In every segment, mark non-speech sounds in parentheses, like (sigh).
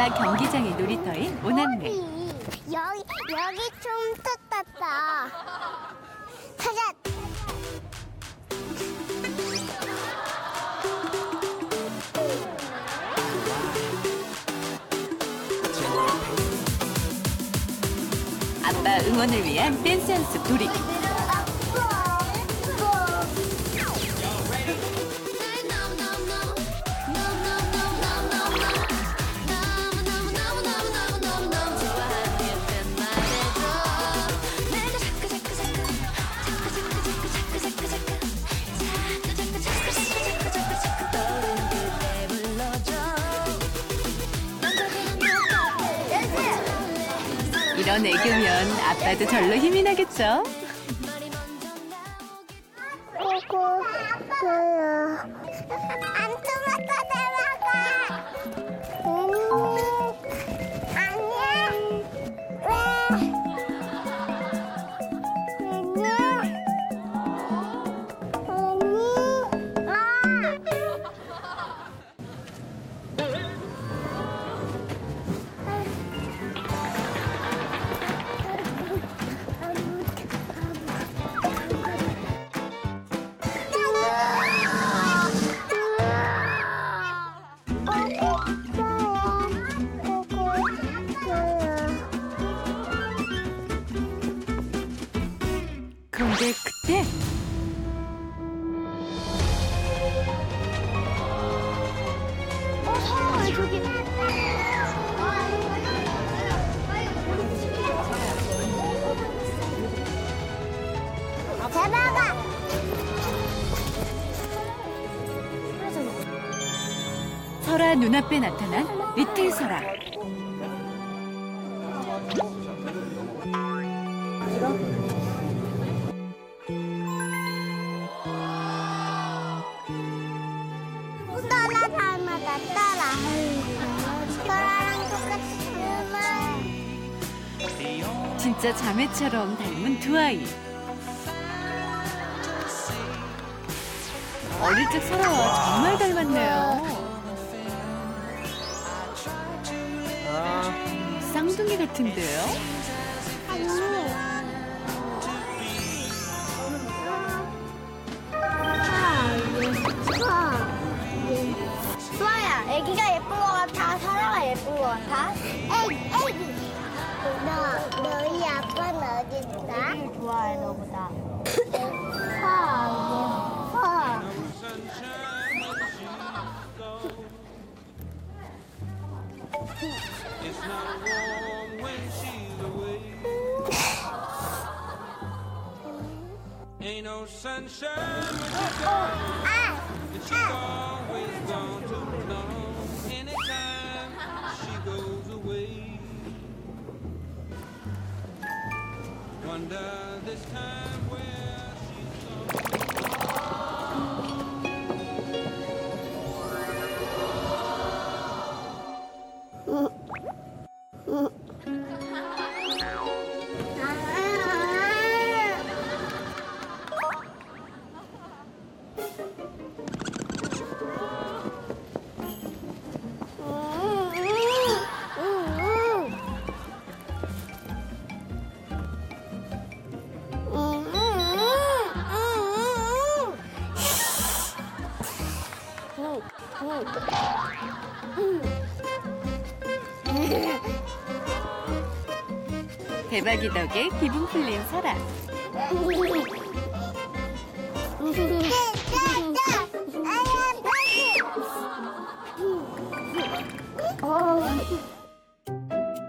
아빠 경기장의 놀이터인 오남매. 여기 여기 좀 뜯었다. 찾았. 아빠 응원을 위한 댄스 연습 놀이. 이런 애교면 아빠도 절로 힘이 나겠죠? 눈앞에 나타난 리틀 설아. 따라 닮았다 따라 따라랑 똑같이 닮아 진짜 자매처럼 sunshine and she's always going to know anytime she goes away. Wonder. 대박이 덕에 기분 풀린 설아.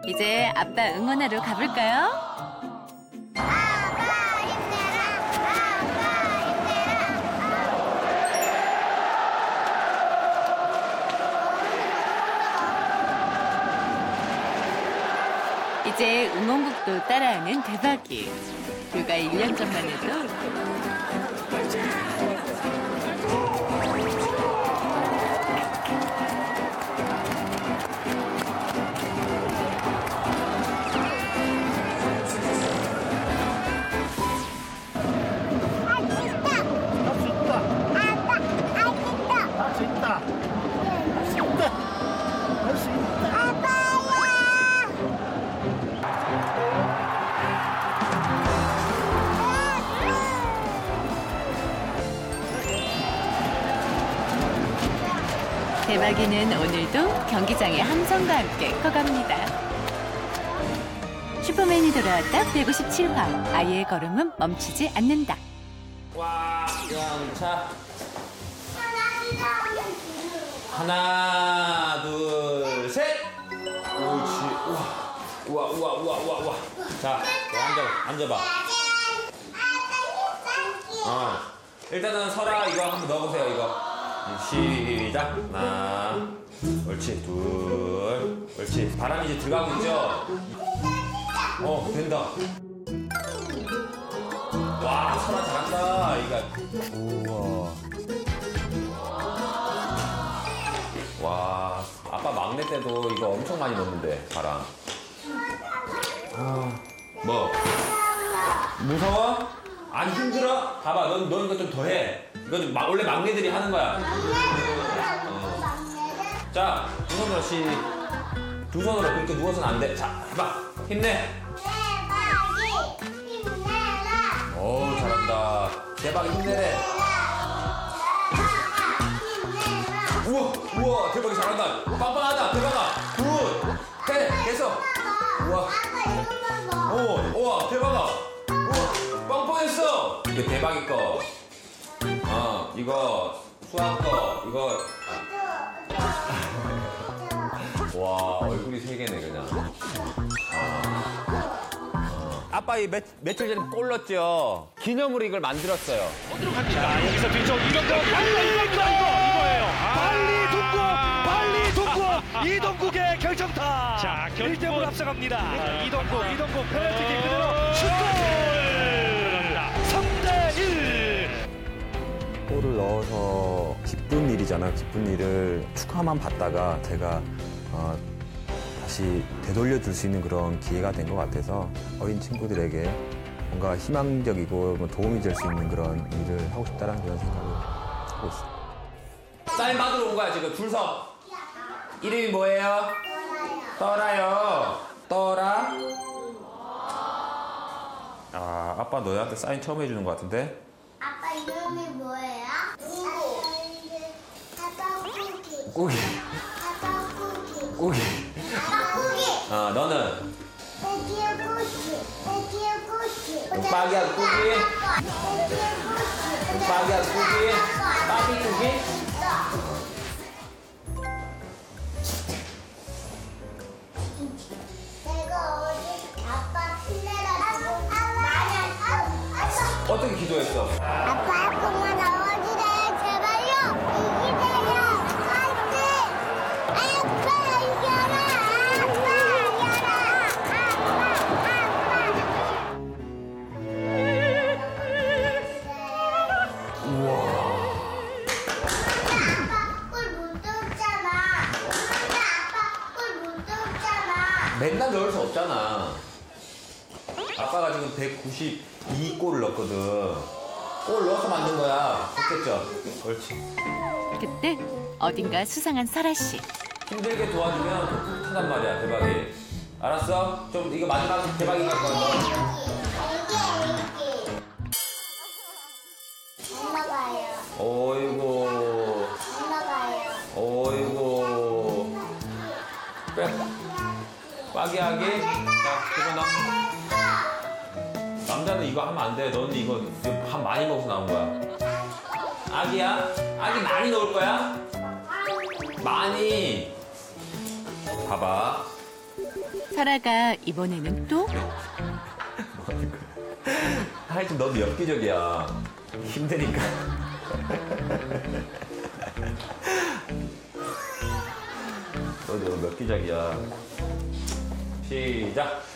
이제 아빠 응원하러 가볼까요? 따라하는 대박이. 불과 1년 전만 해도 대박이는 오늘도 경기장의 함성과 함께 커갑니다. 슈퍼맨이 돌아왔다 157화 아이의 걸음은 멈추지 않는다. 와, 영차. 하나, 둘, 셋. 옳지. 우와, 우와, 우와, 우와, 우와. 자, 앉아봐, 앉아봐. 어. 일단은 설아 이거 한번 넣어보세요, 이거. 시작. 하나, 옳지, 둘, 옳지. 바람이 이제 들어가고 있죠? 어, 된다. 와, 설아 잘한다. 이거. 우와. 와, 아빠 막내 때도 이거 엄청 많이 넣었는데, 바람. 아, 뭐? 무서워? 안 힘들어? 봐봐, 넌, 넌 이거 좀 더 해. 이건 마- 원래 막내들이 하는 거야. 자, 두 손으로 시, 두 손으로 그렇게 누워서는 안 돼. 자, 해봐. 힘내. 오, 잘한다. 대박 힘내래. 우와, 우와, 대박이 잘한다. 빵빵하다, 대박아. 굿. 해, 계속. 우와. 오, 우와, 대박아. 빵빵했어. 이게 대박이 거. 어, 이거 수학 거, 이거. 와, 얼굴이 세 개네, 그냥. 어. 아빠 이 며, 며칠 전에 골 넣었죠? 기념으로 이걸 만들었어요. 자, 여기서 뒤쪽 이동국 빨리 이거 이거예요. 빨리 동국 빨리 동국 이동국의 결정타. 자, 1대0으로 앞서갑니다. 이동국 이동국 페널티킥 그대로 슛골. 골을 넣어서 기쁜 일이잖아. 기쁜 일을 축하만 받다가 제가 어, 다시 되돌려 줄 수 있는 그런 기회가 된 것 같아서 어린 친구들에게 뭔가 희망적이고 뭐 도움이 될 수 있는 그런 일을 하고 싶다는 그런 생각을 하고 있습니다. 사인 받으러 온 거야, 지금 줄 서. 이름이 뭐예요? 떠라요. 떠라? 아, 아빠 너희한테 사인 처음 해주는 것 같은데? 아빠 이름이 뭐예요? 아빠 쿠키. 꾸기. 아빠 쿠키. 꾸기. 아빠 쿠키. 어, 너는? 애기야 쿠키. 애기야 쿠키. 빠기야, 쿠키. 애기야 쿠키. 빠기야, 꾸기. 빠기 꾸기? 내가 어. 어떻게 기도했어? 아빠 그만 나와주래 제발요 이기세요 화이팅 아빠 이겨라 아빠 이겨라 아빠 아빠 근데 줬잖아 맨날 넣을 수 없잖아. 아빠가 지금 192골을 넣었거든. 골 넣어서 만든 거야. 좋겠죠? 옳지. 그때 어딘가 수상한 설아 씨. 힘들게 도와주면 더 뿌듯하단 말이야, 대박이. 알았어? 좀 이거 마지막 대박이 갈 거야, 너. 엄마가요 어이구, 엄마가요 어이구. 빼. 빠기하기. 자, 나. 남자는 이거 하면 안 돼. 너는 이거 밥 많이 먹어서 나온 거야. 아기야? 아기 많이 넣을 거야? 많이. 봐봐. 설아가 이번에는 또 (laughs) 하여튼 (laughs) 너도 엽기적이야. 힘드니까. 너도 너무 엽기적이야. 시작.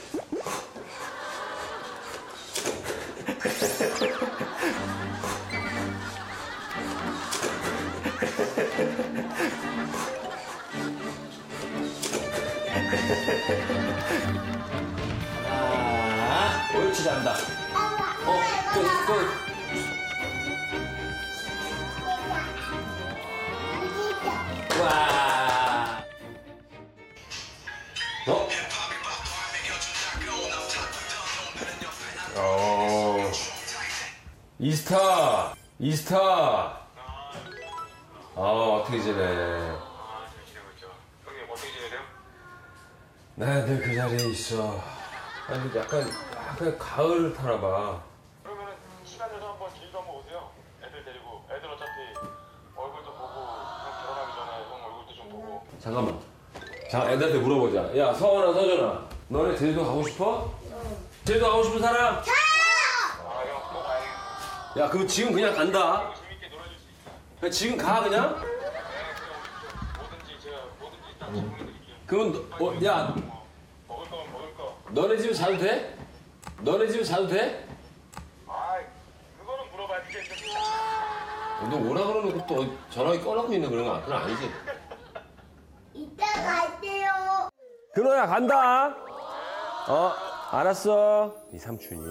아, 옳지 잘한다. 어, 또, 또. 와. 어? 어. 이스타! 이스타! 아, 어떻게 지내? 네, 나늘 그 자리에 있어. 아니, 약간, 약간 가을 타나봐. 그러면 시간 내서 한번 길도 한번 오세요. 애들 데리고, 애들 어차피 얼굴도 보고, 결혼하기 전에 형 얼굴도 좀 보고. 잠깐만. 자, 애들한테 물어보자. 야, 서원아, 서준아. 너네 제주도 가고 싶어? 응. 제주도 가고 싶은 사람? 야 그럼 지금 그냥 간다. 재밌게 놀아줄 수. 그냥 지금 가 그냥? 뭐든지 제가 뭐든지 딱 정리해드릴게요. 그럼 너, 어, 야 뭐 먹을 거면 먹을 거. 너네 집에 자도 돼? 너네 집에 자도 돼? 아 그거는 물어봐야지. 너 오라 그러는 것도 전화기 꺼놓고 있는 그런 거 그건 아니지? 이따 갈게요. 그노야 간다. 어 알았어. 이 삼촌이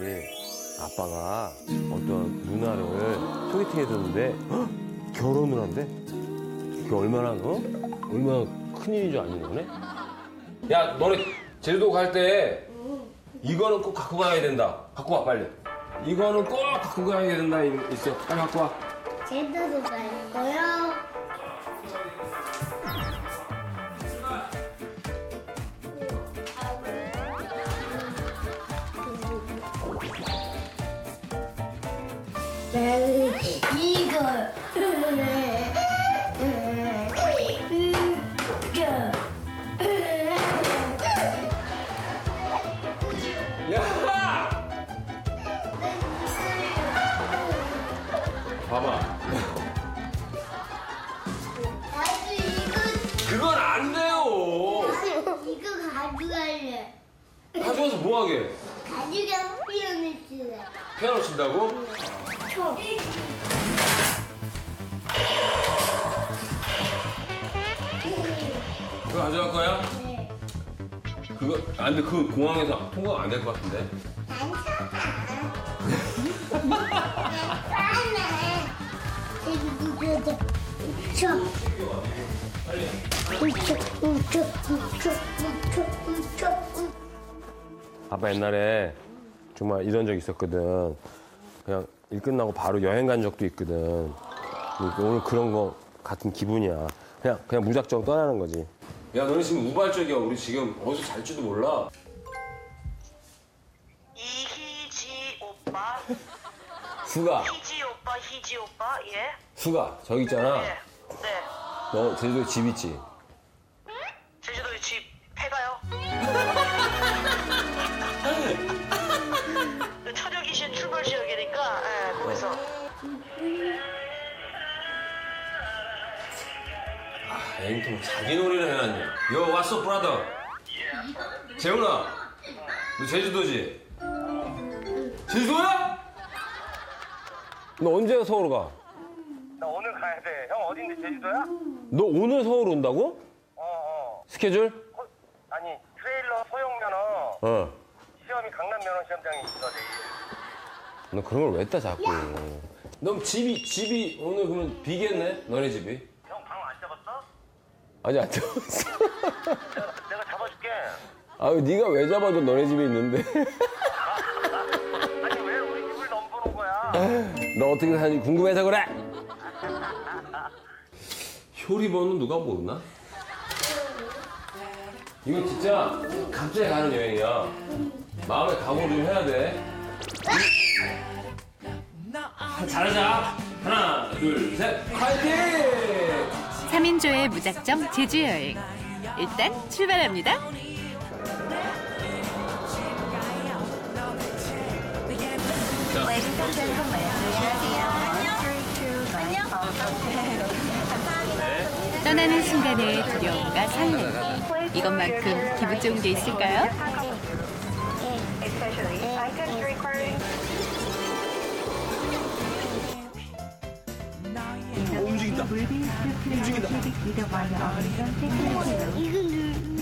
아빠가 어떤 누나를 소개팅 해줬는데 헉, 결혼을 한대. 그게 얼마나 어? 얼마나 큰 일인 줄 아니 너네? 야 너네 제주도 갈 때 이거는 꼭 갖고 가야 된다. 갖고 와 빨리. 이거는 꼭 갖고 가야 된다 있어. 빨리 갖고 와. 제주도 갈 거요. 이거. 야! 봐봐. 아주 이거 그건 안 돼요. 이거 가져갈래. 가져와서 뭐 하게? 가져가 피아노 치래. 피아노 친다고? 쳐. 그거 가져갈 거야? 네. 그거 안 돼. 그 공항에서 통과가 안 될 것 같은데. 아빠 옛날에 정말 이런 적 있었거든. 그냥 일 끝나고 바로 여행 간 적도 있거든. 오늘 그런 거 같은 기분이야. 그냥 그냥 무작정 떠나는 거지. 야, 너네 지금 우발적이야. 우리 지금 어디서 잘지도 몰라. 이희지 오빠, (laughs) 수가, 희지 오빠, 희지 오빠, 예? 수가 저기 있잖아. 네. 네. 너 제주도에 집 있지? 제주도에 집 해가요? (laughs) 아, 애인통 자기 놀이를 해놨네. 요, 왔어, 브라더. 재훈아, 너 제주도지? 제주도야? 너 언제 서울 가? 나 오늘 가야 돼. 형 어딘데 제주도야? 너 오늘 서울 온다고? 어 어. 스케줄? 어, 아니 트레일러 소형 면허 어. 시험이 강남 면허 시험장에 있어 내일. 너 그런 걸 왜 따 자꾸? 너 집이 집이 오늘 그러면 비겠네? 너네 집이? 아니 안 잡았어. 내가, (laughs) 내가 잡아줄게. 아유 네가 왜 잡아도 너네 집에 있는데? 아니 왜 우리 집을 넘보는 거야? (laughs) 너 어떻게 사는지 궁금해서 그래. (laughs) 효리번은 누가 모르나? 이거 진짜 갑자기 가는 여행이야. 마음의 각오를 좀 해야 돼. 잘하자. 하나, 둘, 셋, 파이팅! 3인조의 무작정 제주 여행. 일단 출발합니다. 떠나는 순간의 두려움과 설렘. 이것만큼 기분 좋은 게 있을까요? 어, 움직인다. 움직인다. 이건 누, 이건.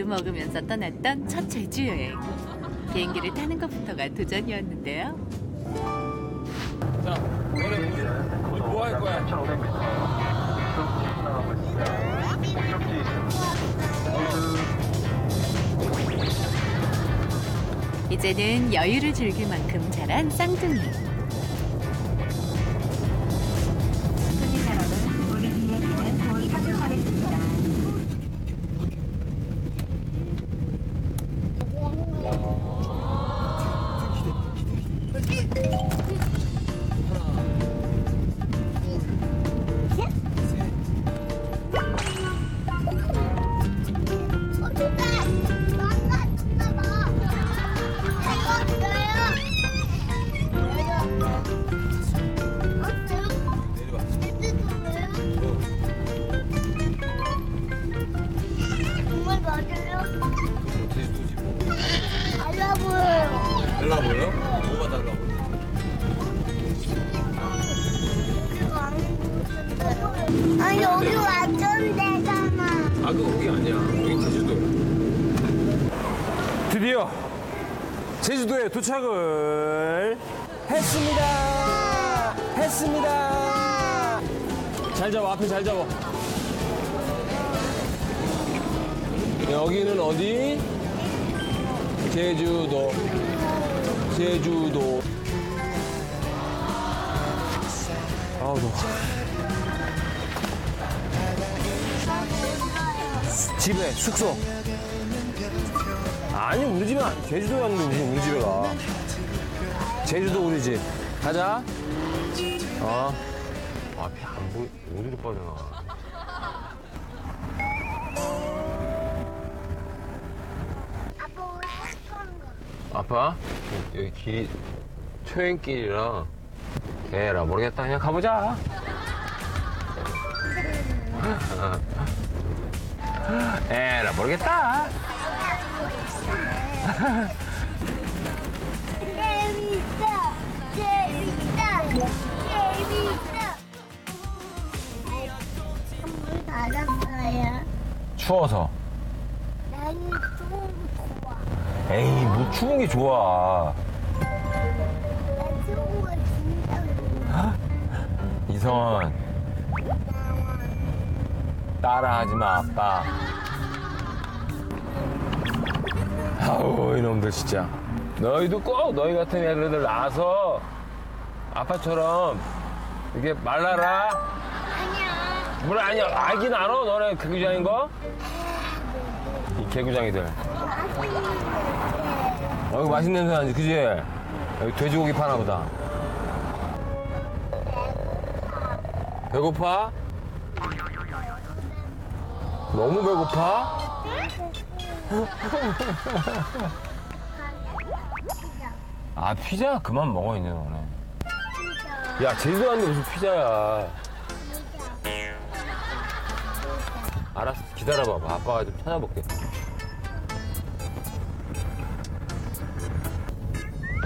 우유 먹으면서 떠났던 첫 제주 여행. 비행기를 타는 것부터가 도전이었는데요. 자, 너네 뭐할 거야? 이제는 여유를 즐길 만큼 자란 쌍둥이. 도착을 했습니다. 했습니다. 잘 잡아, 앞에 잘 잡아. 여기는 어디? 제주도. 제주도. 아우, 더워. 집에 숙소 우리 집은 제주도에 왔는데 무슨 우리 집에 가. 제주도 우리 집. 가자. 어. 앞이 안 보이 어디로 빠져나가 아빠? 아빠 여기 길이 초행길이라 에라 모르겠다. 그냥 가보자. (laughs) 에라 모르겠다 재밌다. 재밌다. 재밌다. 문 닫았어요. 추워서 나는 좀 좋아. 에이 뭐 추운 게 좋아 난 추운 거 진짜 좋아. 이성원 따라하지 마 아빠 아우 이놈들 진짜 너희도 꼭 너희 같은 애들 낳아서 아빠처럼 이렇게 말라라 아니야. 뭘 아니야 알긴 알아 너네 개구장인 거? 이 개구장이들 여기 맛있는 냄새 나지 그지? 여기 돼지고기 파나 보다 배고파? 너무 배고파? 아 피자 그만 먹어 이제 너네. 야 제주도 왔는데 무슨 피자야? 알았어 기다려봐봐. 아빠가 좀 찾아볼게.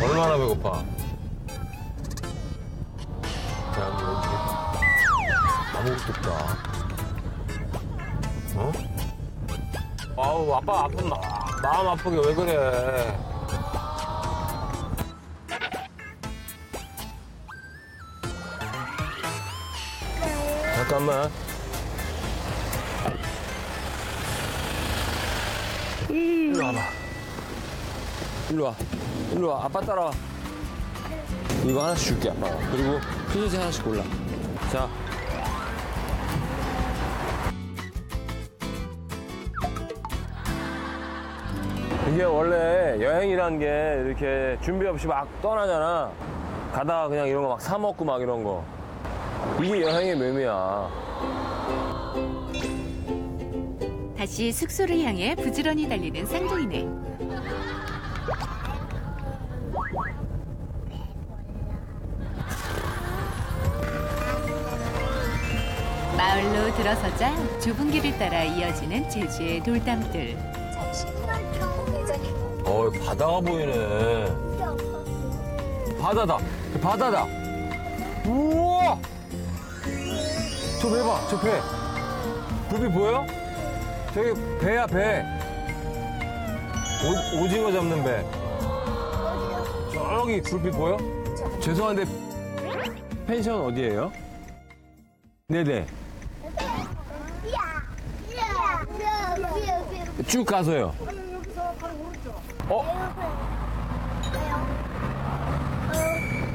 얼마나 배고파? 야 여기 아무것도 없다. 어? 아우 아빠 아픈 마, 마음 아프게 왜 그래? 잠깐만. 일로 와봐. 일로 와. 일로 와. 아빠 따라와. 이거 하나씩 줄게 아빠가. 그리고 피자지 하나씩 골라. 자 이게 원래 여행이란 게 이렇게 준비 없이 막 떠나잖아 가다가 그냥 이런 거 막 사 먹고 막 이런 거 이게 여행의 묘미야 다시 숙소를 향해 부지런히 달리는 쌍둥이네. 마을로 들어서자 좁은 길을 따라 이어지는 제주의 돌담들. 어 바다가 보이네 바다다 바다다 우와 저 배 봐, 저 배. 불빛 보여? 저기 배야 배. 오, 오징어 잡는 배. 저기 불빛 보여? 죄송한데 펜션 어디예요? 네네. 쭉 가서요. 어?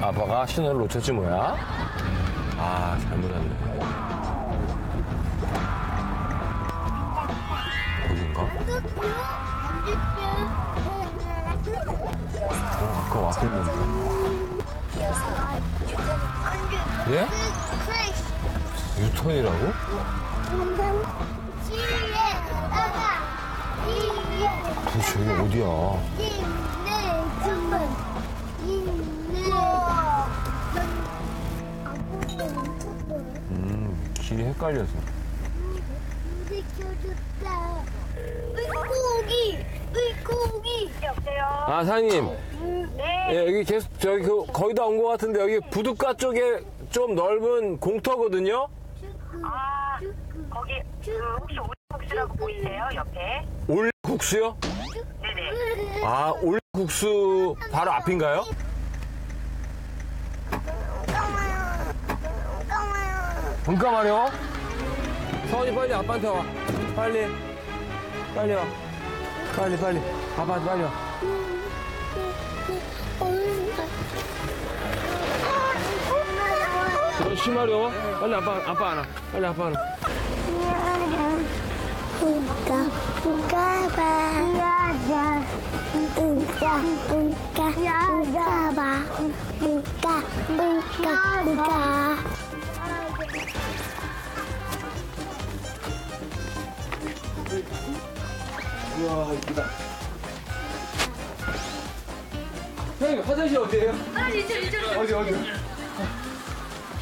아빠가 신호를 놓쳤지 뭐야? 아 잘못 왔네. 어딘가? 어, 아까 왔었는데. 예? 유턴이라고? 도대체 여기 어디야? 음, 길이 헷갈려서. 물고기, 물고기. 여보세요? 아, 사장님. 네. 예, 여기 계속, 저기, 그, 거의 다 온 것 같은데, 여기 부둣가 쪽에 좀 넓은 공터거든요? 아, 거기 그 혹시 오리국수라고 보이세요? 옆에? 올 국수요? 아, 올국수 바로 앞인가요? 잠깐만요. 서원이 빨리 아빠한테 와. 빨리. 빨리 와. 빨리, 빨리. 아빠한테 빨리 와. 너 심하려? 빨리 아빠, 아빠 안아. 빨리 아빠 안아. 우가 우가봐 우가자 우가 우가 우가봐 우가 우가 우가 형님, 화장실 어디에요? 화장실 이쪽, 이쪽으로. 어디, 어디?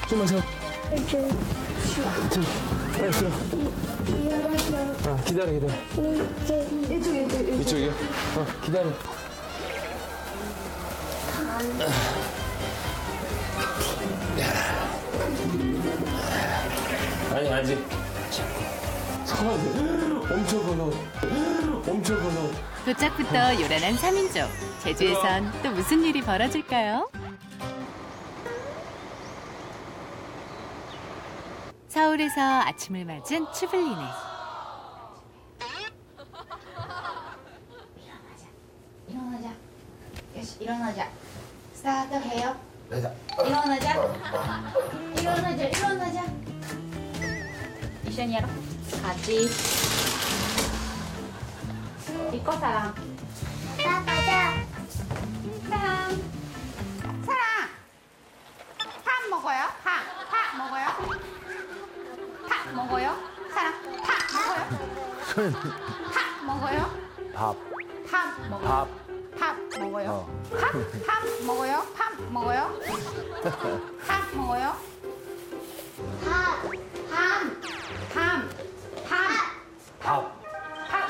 좀만 서. 알았어. 아, 기다려, 기다려. 이쪽에, 이쪽에. 이쪽이요? 어, 기다려. 아니, 아직. 서원, 엄청 걸어. 엄청 걸어. 도착부터 요란한 3인조. 제주에선 또 무슨 일이 벌어질까요? 서울에서 아침을 맞은 추블리네. 일어나자. 요시, 일어나자. 스타트 해요. 일어나자. 일어나자, 일어나자. 미션이 하러 같이. 이거 사랑. 가자 사랑. 사랑. 밥 먹어요? 밥. 밥 먹어요? 밥 먹어요? 사랑. 밥 먹어요? (laughs) 밥 먹어요? 밥, 밥 먹어요? 밥. 밥 먹어요? 밥? 밥 먹어요? 밥 먹어요? 밥 먹어요? 밥. 밥. 밥. 밥. 밥,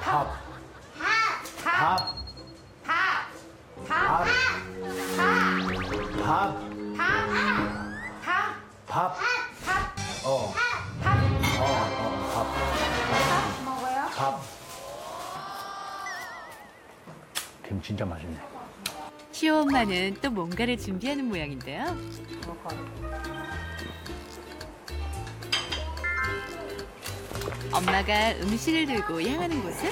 밥. 밥, 밥. 밥, 밥. 밥. 밥, 밥. 밥. 밥. 밥. 어, 밥. 어, 어, 밥, 밥 김 진짜 맛있네. 시호 엄마는 또 뭔가를 준비하는 모양인데요. 엄마가 음식을 들고 향하는 곳은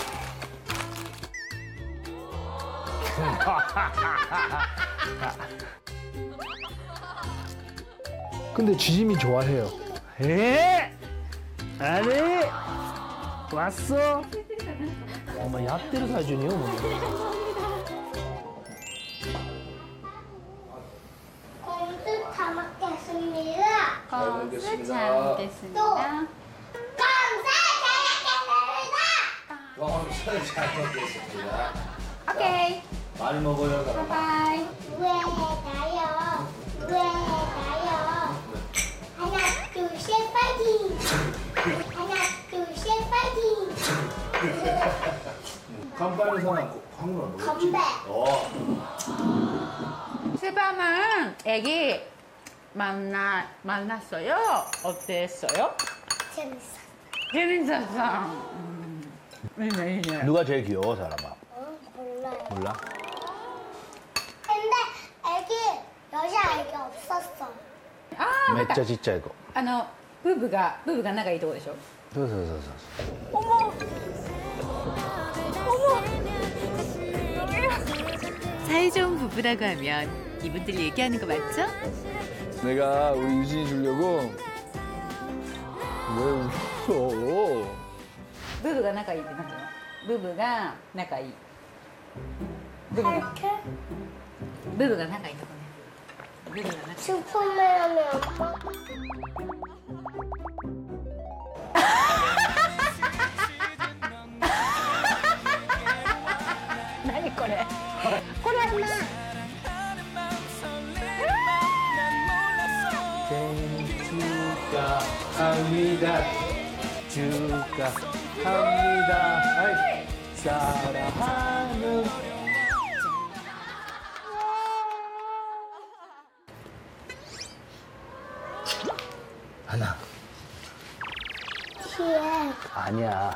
(laughs) 근데 지짐이 좋아해요. 에? 아니 왔어? 엄마 얕대로 사주니 어머니. 잘 먹겠습니다. 감사 잘 먹겠습니다 오케이. 많이 먹어요. 바이바이. 왜 가요 왜 가요 하나 둘셋 파이팅 하나 둘셋 파이팅 간발의 사람 황금. 건배 스밤은 애기 만나 만났어요. 어땠어요? 재밌어 재밌었어. 음. 누가 제일 귀여워, 사람아? 어, 몰라요. 몰라? 근데 애기 여자 애기 없었어. あめっちゃちっちゃい子。あのブーブがブーブが仲いいとこでしょそうそうそうそう。 사이좋은 부부라고 하면 이분들 얘기하는 거 맞죠? 내가 우리 유진이 주려 고. 왜 울 어? ブブが仲いいってなんていうのブブが仲いいブブが이렇게ブブが仲いいとこねブブが仲いい슈퍼맨의 엄 마. 何これ 합니다. 축하합니다. 아이, 사랑하는 하나 뒤에 아니야.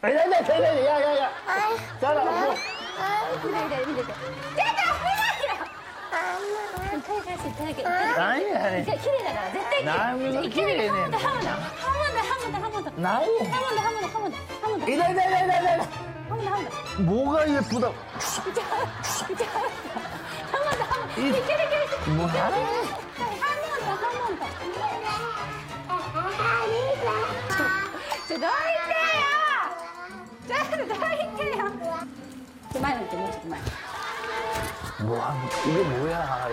아니, 아니, 아니, 아니, 야, 야, 야. 자라, 뭐. 何やねん綺麗だから絶対何が綺麗綺麗ねんハムだハムだハムだハムだ何ハムだハムだハムだハムだ 이다 이다 이다 이다 이다 하면 돼, 하면 돼. 뭐가 예쁘다 진짜 진짜 하면 돼, 하면 돼. 이- 이렇게, 이렇게, 이렇게. 뭐 하래? 하면 돼, 하면 돼. 저- 저 너희 때야. 저 너희 때야. 去买点东西买。哇，这个什么呀？哈哈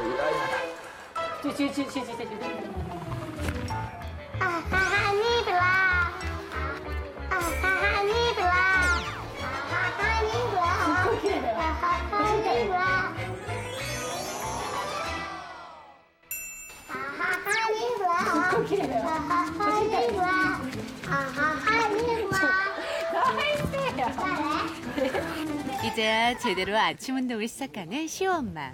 哈，这这这这这这这。哈哈哈，你来。哈哈哈，你来。哈哈哈，你来。哈哈哈，你。哈哈哈，你。哈哈哈，你。哈哈哈，你。 이제야 제대로 아침 운동을 시작하는 시엄마.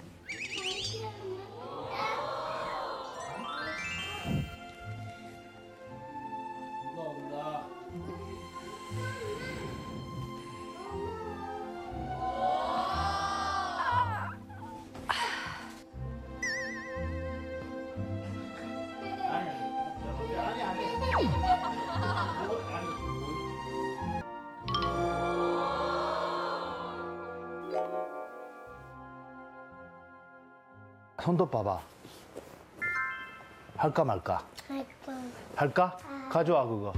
손톱 봐봐. 할까 말까? 아이고. 할까? 가져와 그거.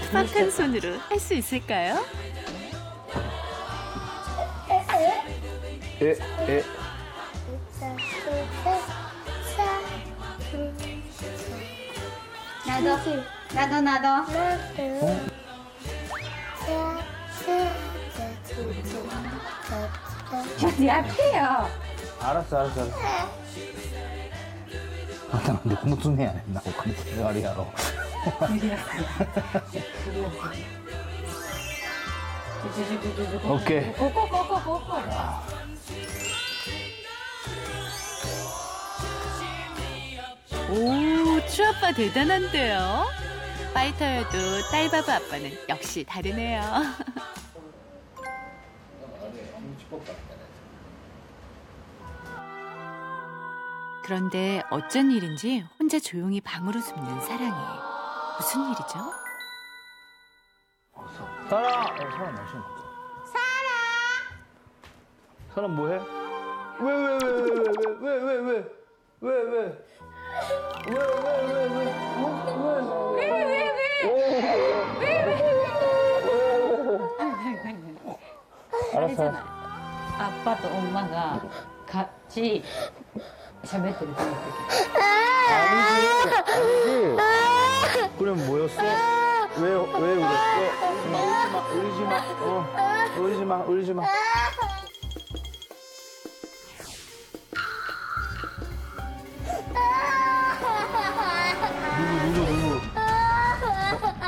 투박한 손으로 할 수 있을까요? 에, 에. などなど。など。ちょっとやってよあらあらあらなんでこの爪やねんなお金あれやろオッケーここここここ 오, 추아빠 대단한데요? 파이터여도 딸바보 아빠는 역시 다르네요. (laughs) 그런데 어쩐 일인지 혼자 조용히 방으로 숨는 사랑이. 무슨 일이죠? 사랑! 어, 사랑 날씨 사랑! 사랑 뭐해? 왜, 왜, 왜, 왜, 왜, 왜, 왜, 왜, 왜, 왜, 왜? 왜, 왜, 왜, 왜? 어? 왜, 왜? 알았어. 아빠도 엄마가 같이 喋ってると思って 아니지. 그럼 뭐였어? 왜, 왜 울었어? 울지 마, 울지 마, 어, 울지 마, 울지 마.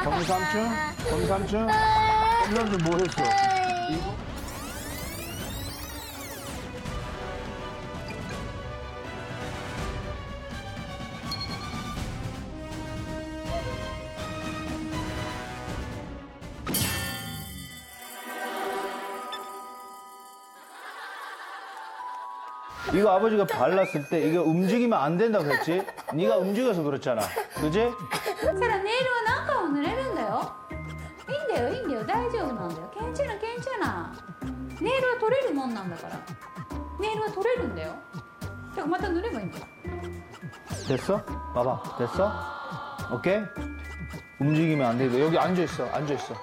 검삼촌? 검삼촌? 신랑도 뭐 했어? 이거 아버지가 발랐을 때 이거 움직이면 안 된다고 했지? 네가 움직여서 그렇잖아. 그지? 사람 내려. いんだよいいんだよ大丈夫なんだよケンチュナケンチュナネイルは取れるもんなんだからネイルは取れるんだよだからまた塗ればいいんだよ 됐어? 봐봐. 됐어? 오케이? 움직이면 안 돼. 여기 앉아 있어. 앉아 있어.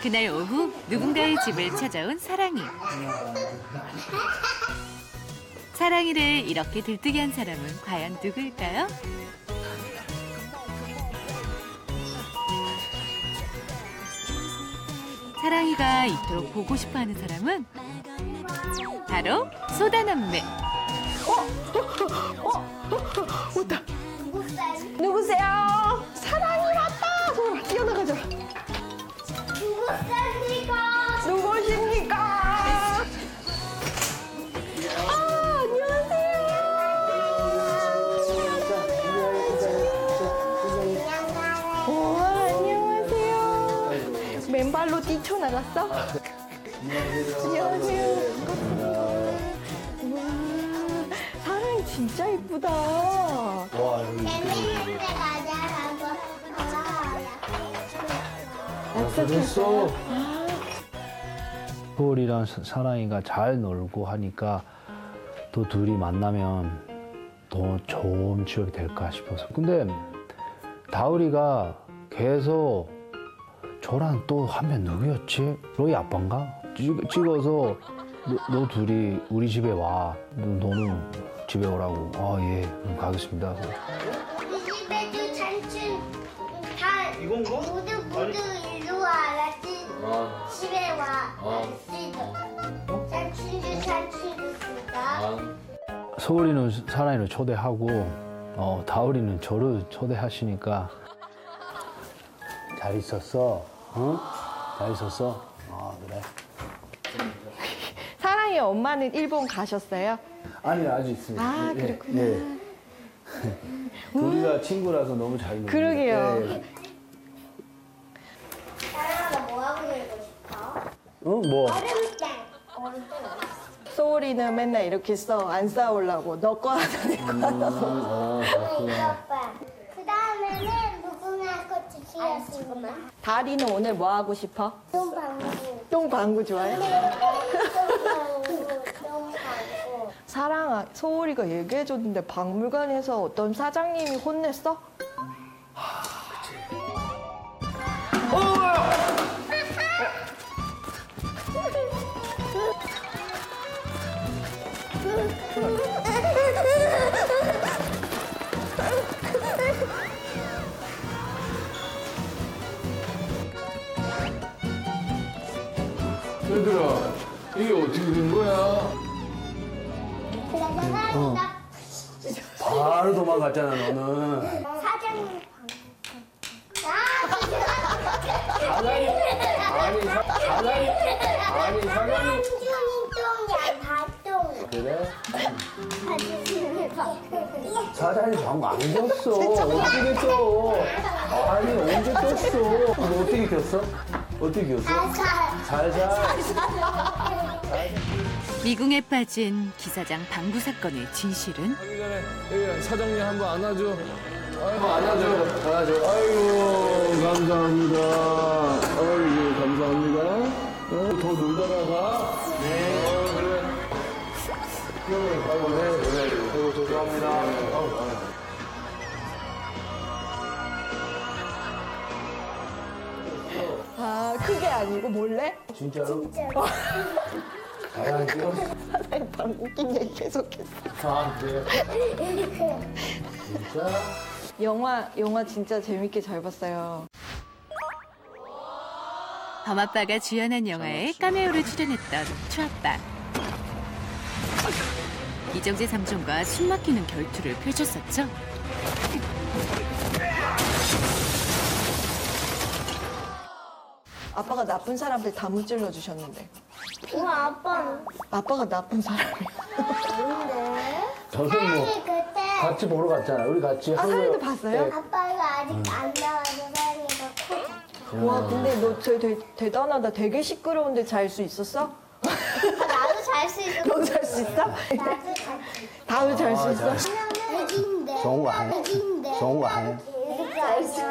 그날 오후 누군가의 집을 찾아온 사랑이. 사랑이를 이렇게 들뜨게 한 사람은 과연 누구일까요? 사랑이가 이토록 보고 싶어하는 사람은 바로 소다남매. 누구세요? 뛰쳐나갔어? 안녕하세요. 와, 사랑이 진짜 이쁘다. 와, 여기. 재밌는 데 가자 약속했어. 소울이랑 사- 사랑이가 잘 놀고 하니까 또 둘이 만나면 더 좋은 추억이 될까 싶어서. 근데 다울이가 계속 저랑 또 하면 누구였지? 로이 아빠인가? 찍, 찍어서 너, 너 둘이 우리 집에 와. 너, 너는 집에 오라고. 아, 예. 그럼 가겠습니다. 우리 집에도 잔춘 다 이건가? 모두 모두 일로 와 알았지? 집에 와 알았지? 잔춘주 잔춘주 주다 서울이는 사랑이를 초대하고 어, 다울이는 저를 초대하시니까 잘 있었어? 응? 잘 있었어? 아 그래? 사랑이 엄마는 일본 가셨어요? 아니 아직 있습니다. 아, 예, 그렇구나. 예. (laughs) 우리가 친구라서 너무 잘 놀고. 그러게요. 예. 사랑아 뭐 하고 놀고 싶어? 어 뭐? 소울이는 맨날 이렇게 써 안 싸우려고 너 거 하나 내거 하나 어, 이거 봐. 그 다음에는 무궁화 꽃이 피었습니다. 다리는 오늘 뭐 하고 싶어? 똥방구. 똥방구 좋아해? 똥방구. (laughs) 똥방구. 사랑아 소울이가 얘기해줬는데 박물관에서 어떤 사장님이 혼냈어? 얘들아 이게 어떻게 된 거야? 사랑이가 바로 도망갔잖아 너는. 사장님 사장님 아니 사- 사장님 아니 사장님 그래? 사장님 방금 안 꼈어. 어떻게 꼈어? 아니, 언제 꼈어? 너 어떻게 꼈어? 어떻게 꼈어? 살살. 미궁에 빠진 기사장 방구 사건의 진실은 하기 전에 여기 사장님 한번 안아줘. 아이고, 안아줘. 안아줘. 아이고, 감사합니다. 아이고, 감사합니다. 어, 더 놀다가 가. 네. 어, 그래. 아이고, 네. 그래. 아이고, 죄송합니다. 아이고, 아이고. 그게 아니고 몰래? 진짜로? 찍었어. 사장님 방금 웃긴 얘기 계속했어 아, 그래요? 진짜? 영화 영화 진짜 재밌게 잘 봤어요 범아빠가 주연한 영화에 카메오로 출연했던 추아빠. 이정재 삼촌과 숨막히는 결투를 펼쳤었죠. 아빠가 나쁜 사람들 다 문질러 주셨는데. 어, 아빠는 아빠가 나쁜 사람이야. 뭔데? 저는 뭐 그때 같이 보러 갔잖아요. 우리 같이 아, 사진도 봤어요? 아빠가 아직 안 나와서 사연이가 코 와, 근데 너 되게, 되게 대단하다. 되게 시끄러운데 잘 수 있었어? 나도 잘 수 있어. 너도 잘수 있어? 나도 잘 수 있어. 다음에 잘수 있어? 애기인데. 좋은 거 아니야? 애기인데. 좋은 거 아니야? 애기 잘수 있어.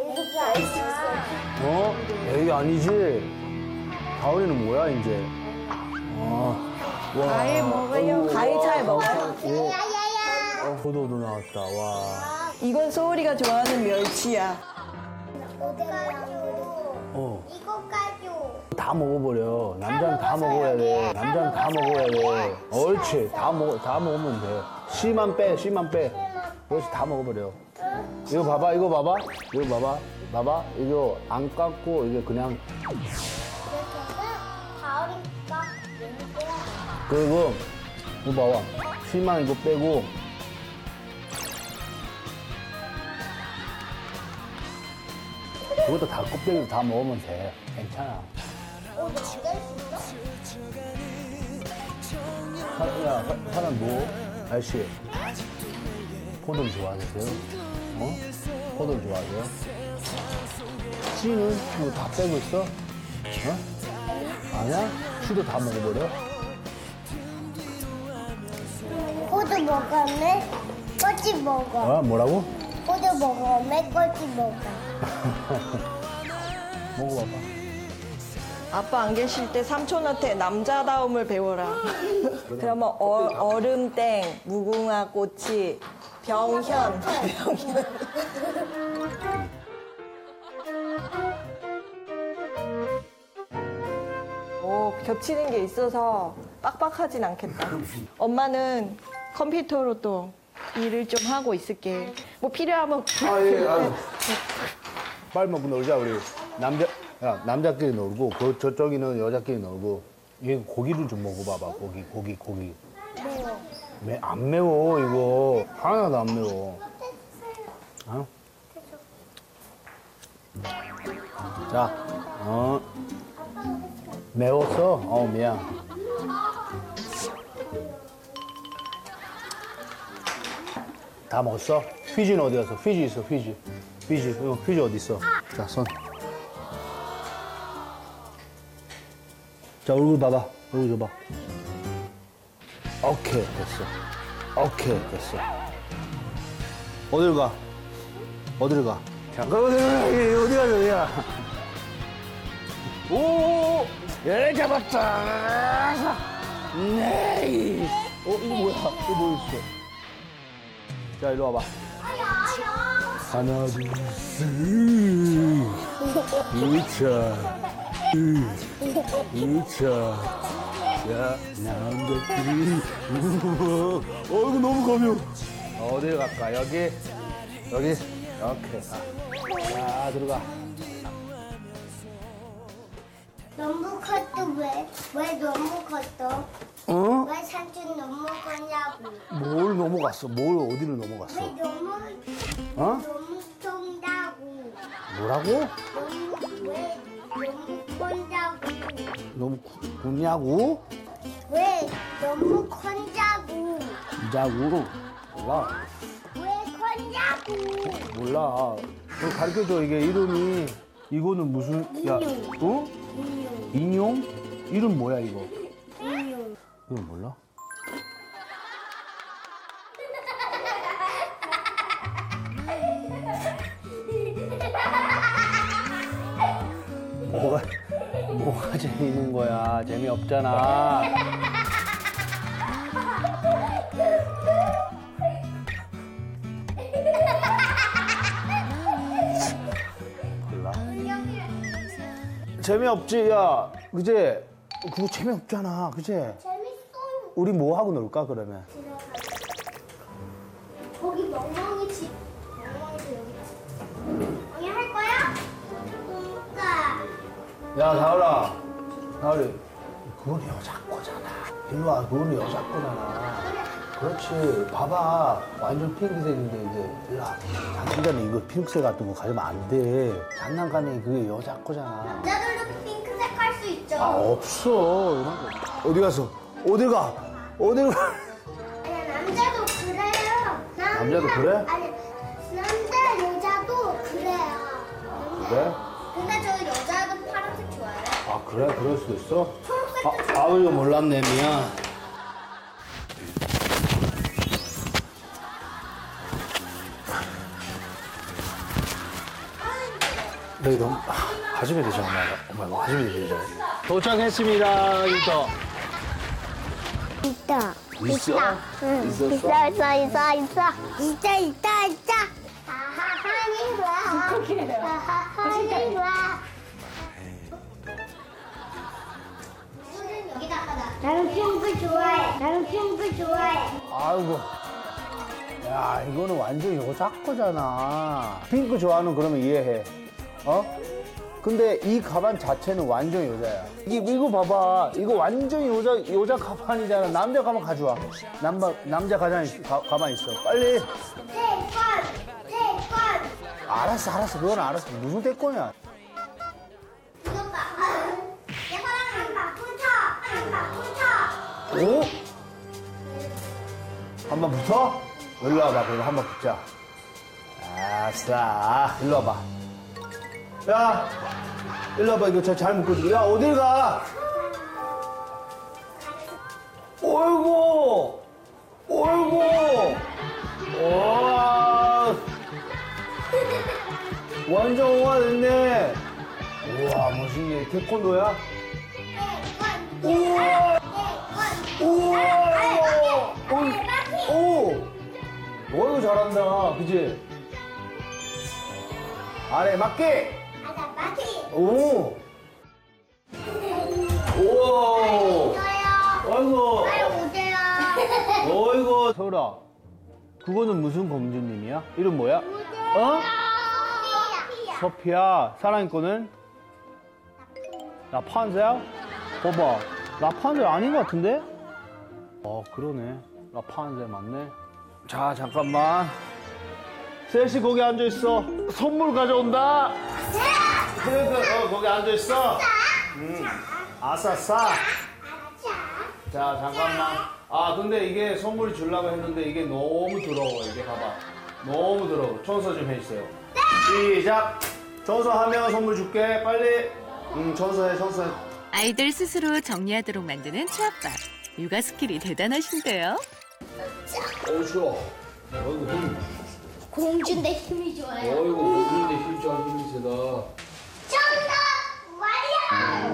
애기 잘수 있어. 어? 에이 아니지. 다운이는 뭐야 이제? 어. 와. 과일 먹어요. 과일 잘 먹어요. 예. 야야야. 어, 포도도 나왔다. 와. 이건 소울이가 좋아하는 멸치야. 어. 이거 가져. 다 먹어버려. 남자는 다 먹어야 돼. 남자는 다 먹어야 돼. 옳지. 다 먹어. 다 먹으면 돼. 씨만 빼. 씨만 빼. 그렇지. 다 먹어버려. 이거 봐봐. 이거 봐봐. 이거 봐봐. 봐봐. 이거 안 깎고 이게 그냥 그리고 이거 봐봐. 씨만 이거 빼고 그것도 다 껍데기로 다 먹으면 돼. 괜찮아. 어, 수 있어? 사, 야, 사- 사람 뭐? 아저씨. 포도를 좋아하세요? 어? 포도를 좋아하세요? 씨는 이거 다 빼고 있어? 어? 아니야? 씨도 다 먹어버려? 호두 먹으면 꼬치 먹어. 어? 뭐라고? 호두 먹으면 꼬치 먹어. (laughs) 먹어봐봐. 아빠 안 계실 때 삼촌한테 남자다움을 배워라. (laughs) 그러면 어, 얼음땡, 무궁화 꽃이, 병현, 병현. 오, 겹치는 게 있어서 빡빡하진 않겠다. 엄마는 컴퓨터로 또 일을 좀 하고 있을게. 뭐 필요하면. 아, 예, 아유. (laughs) 빨리 먹고 놀자, 우리. 남자, 야, 남자끼리 놀고, 그, 저쪽에는 여자끼리 놀고. 얘 고기를 좀 먹어봐봐, 고기, 고기, 고기. 매워. 매, 안 매워, 이거. 하나도 안 매워. 어? 자, 어. 매웠어? 어, 미안. 다 먹었어? 휘지는 어디 갔어? 휘지 있어, 휘지. 휘지, 어, 휘지 어디 있어? 자, 손. 자, 얼굴 봐봐. 얼굴 줘봐. 오케이, 됐어. 오케이, 됐어. 어딜 가? 어딜 가? 잠깐, 어딜 가? 어디 가냐, 어디야? (laughs) 오, 예, 잡았다. 네. 어, 이거 뭐야? 이거 뭐 있어? 자, 이리 와봐. 하나, 둘, 셋. (laughs) 으차. 으차. 자, 남자끼리. 우와. 어, 이거 너무 가벼워. 어딜 갈까? 여기? 여기? 오케이. 가. 자, 들어가. 너무 컸어 왜? 왜 너무 컸어? 어? 왜 삼촌 너무 컸냐고? 뭘 넘어갔어? 뭘 어디를 왜 넘어갔어? 너무 어? 너무 쏜다고? 뭐라고? 너무 왜 너무 컸냐고? 너무 구- 굳냐고? 왜 너무 컸냐고? 이자고 몰라 왜 컸냐고? 몰라 너 가르쳐줘 이게 이름이 이거는 무슨 야 어? 인용? 이름 뭐야 이거? 이거 몰라? 뭐가 뭐가 재밌는 거야? 재미없잖아. 몰라. 재미없지. 야 그제 그거 재미없잖아. 그제? 재밌어요. 우리 뭐 하고 놀까 그러면? 거기 멍멍이 집. 야 다울아 다울이 그건 여자 거잖아 일로 와 그건 여자 거잖아 그렇지. 봐봐. 완전 핑크색인데 이게. 야, 장기자네 이거 핑크색 같은 거 가지면 안 돼. 장난감이 그게 여자 거잖아. 남자들도 핑크색 할 수 있죠. 아 없어 이런 거. 어디 가서? 어딜 가? 어딜 가? 아니 남자도 그래요. 남자, 남자도 그래? 아니 남자 여자도 그래요. 그래? 근데 저 여자도 파란색 좋아해요. 아 그래? 그럴 수도 있어? 아, 아 이거 몰랐네 미안. 너 이거 가지면 되잖아. 엄마 이거 가지면 되잖아. 도착했습니다. 이거. 있다. 있어? 응. 있었어? 있어 있어 있어 있어. 있다 있다 있다. 하하하니 와. 하하하니 와. 나는 핑크 좋아해. 나는 핑크 좋아해. 아이고. 야, 이거는 완전 여자 거잖아. 핑크 좋아하는 그러면 이해해. 어? 근데 이 가방 자체는 완전 여자야. 이, 이거 봐봐. 이거 완전 여자, 여자 가방이잖아. 남자 가방 가져와. 남자, 남자 가방, 가, 가방 있어. 빨리. 태권 태권. 알았어, 알았어. 그건 알았어. 무슨 대권이야. 이거 봐. 오? 한 번 붙어? 일로 와봐. 그럼 한번 붙자. 아싸. 일로 와봐. 야, 일로 와봐. 이거 저잘 묶어줄게. 야, 어딜 가? 어이구! 어이구! 와, 완전 호화 됐네. 우와, 멋있네. 태권도야? 우와! 우와! 오! 오! 너 이거 잘한다. 그지? 아래 마티. 오! 우와! 아이고! 어이구! 서울아, 그거는 무슨 공주님이야? 이름 뭐야? 어? 소피아. 사랑이 거는? 라판젤? 봐봐. 라판젤 아닌 것 같은데? 어, 그러네. 라판젤 맞네. 자, 잠깐만. 셋이 거기 앉아있어. 선물 가져온다. 그러니까, 어, 거기 앉아있어. 음. 아싸싸. 자, 잠깐만. 아, 근데 이게 선물 주려고 했는데 이게 너무 더러워. 이게 봐봐. 너무 더러워. 청소 좀 해주세요. 시작. 청소하면 선물 줄게. 빨리. 응, 청소해, 청소해. 아이들 스스로 정리하도록 만드는 추아빠. 육아 스킬이 대단하신데요. 어우, 쉬워. 어이구, 힘. 공주인데 힘이 좋아요. 어이구, 공주인데 힘 잘, 힘이 세다. 정답 완료.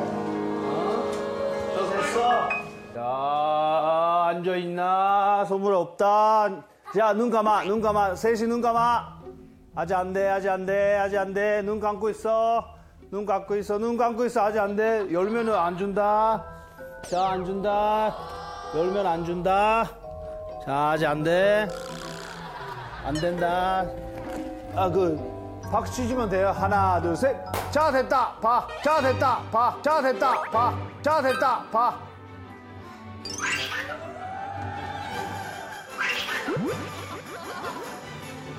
청소했어. 자, 앉아 있나? 선물 없다. 자, 눈 감아, 눈 감아. 셋이 눈 감아. 아직 안 돼, 아직 안 돼, 아직 안 돼. 눈 감고 있어. 눈 감고 있어, 눈 감고 있어. 아직 안 돼. 열면은 안 준다. 자, 안 준다. 열면 안 준다. 자, 아직 안 돼. 안 된다. 아, 그, 박수 치시면 돼요. 하나, 둘, 셋. 자, 됐다. 봐. 자, 됐다. 봐. 자, 됐다. 봐. 자, 됐다. 봐.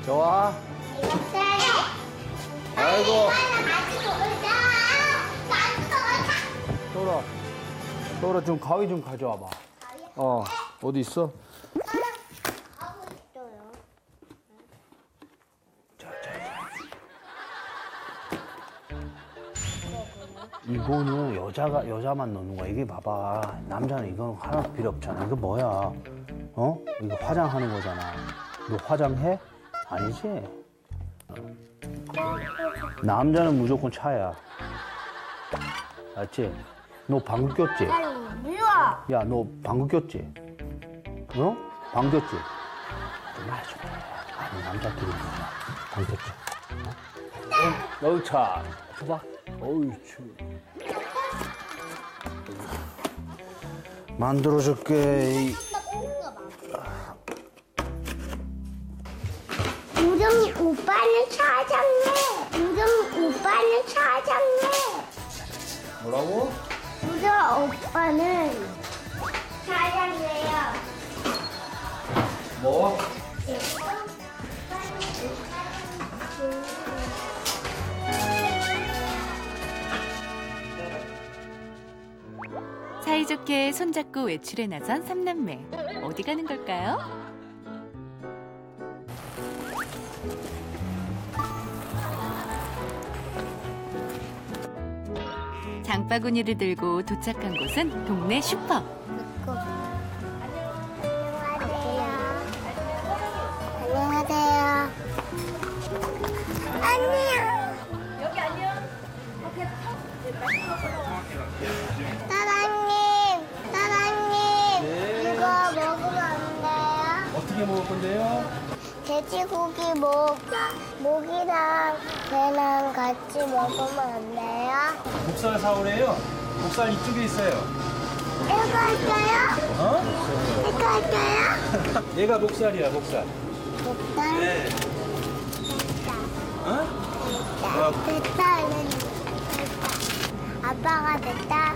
좋아. 아이고. 소라. 소라 좀 가위 좀 가져와봐. 어, 어디 있어? 이거는 여자가 여자만 넣는 거야. 이게 봐봐. 남자는 이건 하나도 필요 없잖아. 이거 뭐야? 어? 이거 화장하는 거잖아. 너 화장해? 아니지? 남자는 무조건 차야. 알지? 너 방귀 꼈지? 미워. 야, 너 방귀 꼈지? 어? 방귀 꼈지? 말좀 해. 아니, 남자끼리 뭐야. 방귀 꼈지? 어? 어우, 차. 줘봐. 어우, 추. 만들어줄게. 이- 우정 오빠는 사장해. 우정 오빠는 사장해. 뭐라고? 우정 오빠는 사장해요. 뭐? 사이좋게 손잡고 외출에 나선 삼남매. 어디 가는 걸까요? 장바구니를 들고 도착한 곳은 동네 슈퍼. 안녕하세요. 안녕. 여기 안녕. 사장님, 사장님, 이거 먹으면 안 돼요? 어떻게 먹을 건데요? 돼지고기 목, 목이랑 배랑 같이 먹으면 안 돼요? 목살 사오래요. 목살 이쪽에 있어요. 이거 할까요? 어? 이거 할까요? (laughs) 얘가 목살이야, 목살. 목살? 네. 어? 배탈은 아빠가 배탈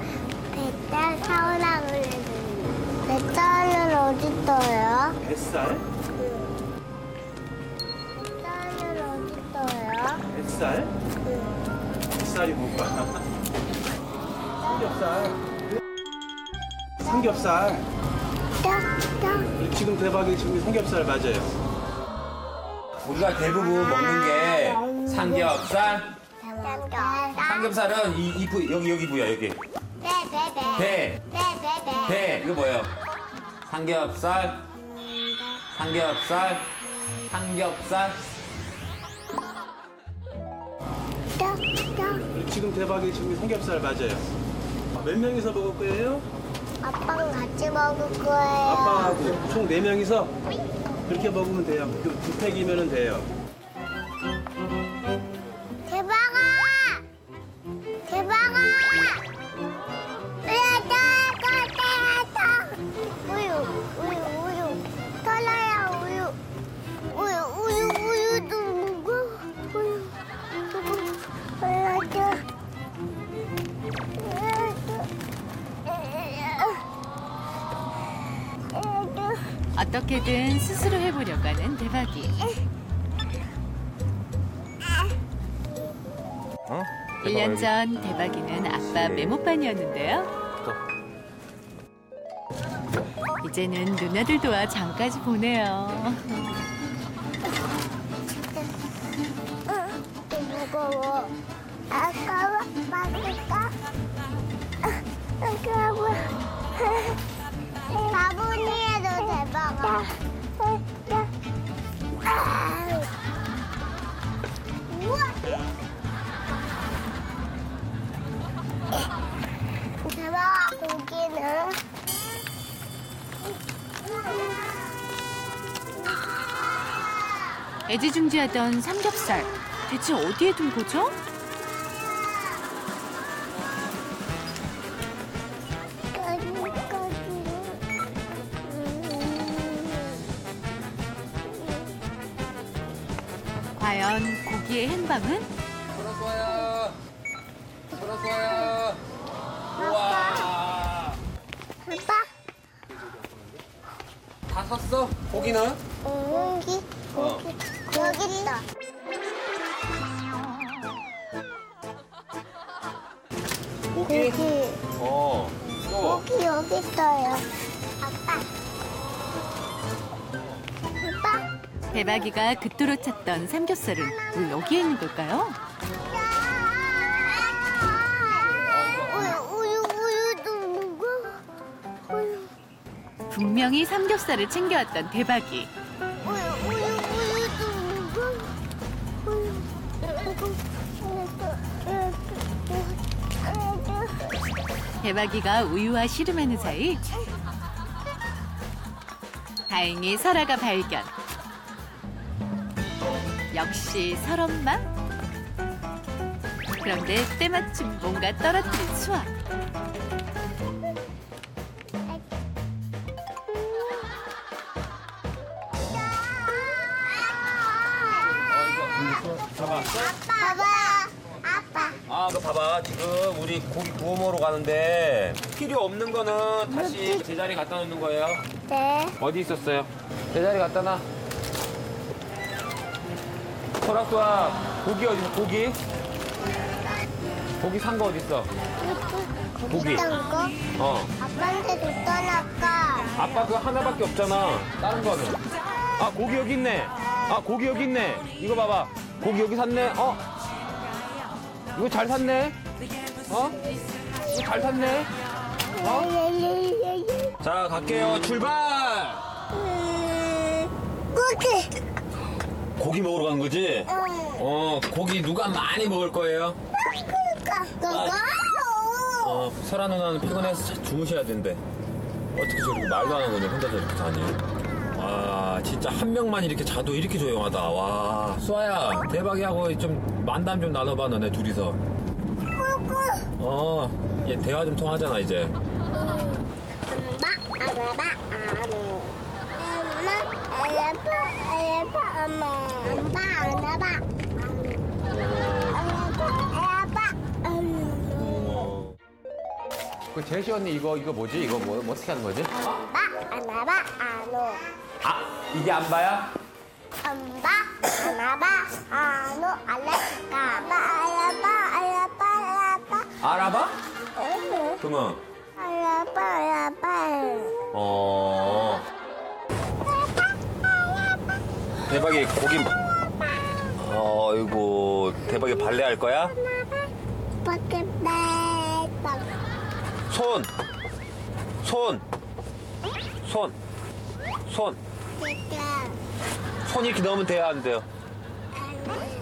배탈 사오라 그랬는데 배탈은 어디 있어요? 뱃살? 어디 있어요? 뱃살? 뱃살이 뭐가? (laughs) 삼겹살. 삼겹살. 딱, 지금 대박이 지금 삼겹살 맞아요. 우리가 대부분 먹는 게 삼겹살. 삼겹살. 삼겹살은 이, 이 부, 여기 여기 부야 여기. 배배배. 배. 배배배. 배 이거 뭐예요? 삼겹살. 삼겹살. 삼겹살. 지금 대박이 지금 삼겹살 맞아요. 몇 명이서 먹을 거예요? 아빠랑 같이 먹을 거예요. 아빠하고 총 네명이서 그렇게 먹으면 돼요. 두, 두 팩이면 돼요. 어떻게든 스스로 해보려고 하는 대박이. 어? 1년 전 대박이는 아빠 메모판이었는데요. 이제는 누나들 도와 장까지 보내요. 무거워. 아까워. 맞을까? 아까워. 바구니에도 대박아. 우와. 대박아, 고기는? 애지중지하던 삼겹살. 대체 어디에 둔 거죠? 행방은? 대박이가 그토록 찾던 삼겹살은 왜 여기에 있는 걸까요? 분명히 삼겹살을 챙겨왔던 대박이. 대박이가 우유와 씨름하는 사이 다행히 설아가 발견. 역시 설엄마. 그런데 때마침 뭔가 떨어뜨린 수아. 잡았어? 봐봐. 아빠. 아, 이거 봐봐. 지금 우리 고기 구워 먹으러 가는데 필요 없는 거는 다시 제자리 갖다 놓는 거예요. 네. 어디 있었어요? 제자리 갖다 놔. 소라수아, 고기 어디 있어, 고기? 고기 산 거 어디 있어? 고기. 거? 어. 아빠한테도 떠날까? 아빠 그거 하나밖에 없잖아. 다른 거는. 아, 고기 여기 있네. 아, 고기 여기 있네. 이거 봐봐. 고기 여기 샀네. 어? 이거 잘 샀네. 어? 이거 잘 샀네. 어? 자, 갈게요. 출발! 고기. 고기 먹으러 간 거지? 어, 고기 누가 많이 먹을 거예요? 그거. 어, 설아 누나는 피곤해서 자- 주무셔야 된대. 어떻게 저렇게 말도 안 하고 그냥 혼자서 이렇게 자니? 와, 진짜 한 명만 이렇게 자도 이렇게 조용하다. 와, 수아야, 대박이 하고 좀 만담 좀 나눠봐, 너네 둘이서. 어, 얘 대화 좀 통하잖아, 이제. 마, 아바바, 아무. 엄마, 아야바, 아야바, 엄마. 엄마, 아나바. 아야바, 아무. 그 제시 언니 이거, 이거 뭐지? 이거 뭐, 뭐 어떻게 하는 거지? 마, 아나바, 아노. 아, 이게 안바야? 엄마, 아나바, 아노, 알라스카. 마, 아야바, 아야바, 아야바. 알아봐? 응. 그러면, 아야바, 아야바. 어. 대박이 고기. 어이구, 대박이 발레 할 거야? 밖에 빼다. 손! 손! 손! 손! 손 이렇게 넣으면 돼요, 안 돼요?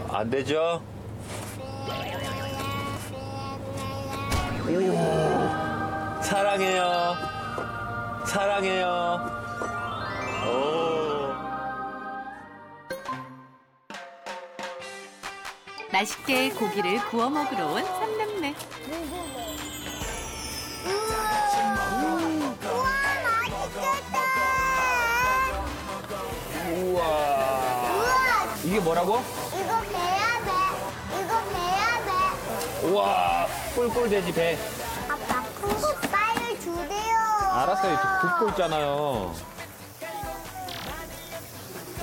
안 되죠? 사랑해요. 사랑해요. 오. 맛있게 고기를 구워 먹으러 온 삼남매. 우와. 이게 뭐라고? 이거 배야 돼. 이거 배야 돼. 우와. 꿀꿀 돼지 배. 아빠 큰 거 빨리 주세요. 알았어요. 이렇게 굽고 있잖아요.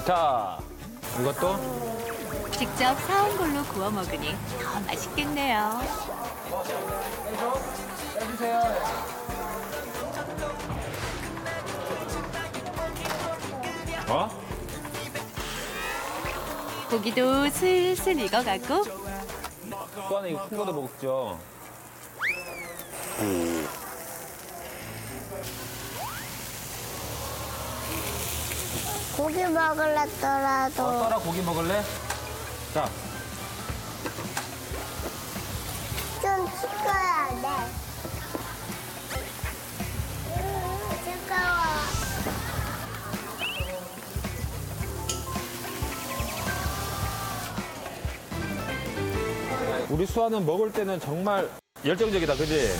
자, 이것도 직접 사온 걸로 구워 먹으니 더 맛있겠네요. 어? 고기도 슬슬 익어가고 또 이거 큰 거도 먹었죠. 고기 먹을랬더라도 어, 떠라 고기 먹을래? 자, 좀 식어야 돼. 음, 뜨거워. 우리 수아는 먹을 때는 정말 열정적이다, 그지?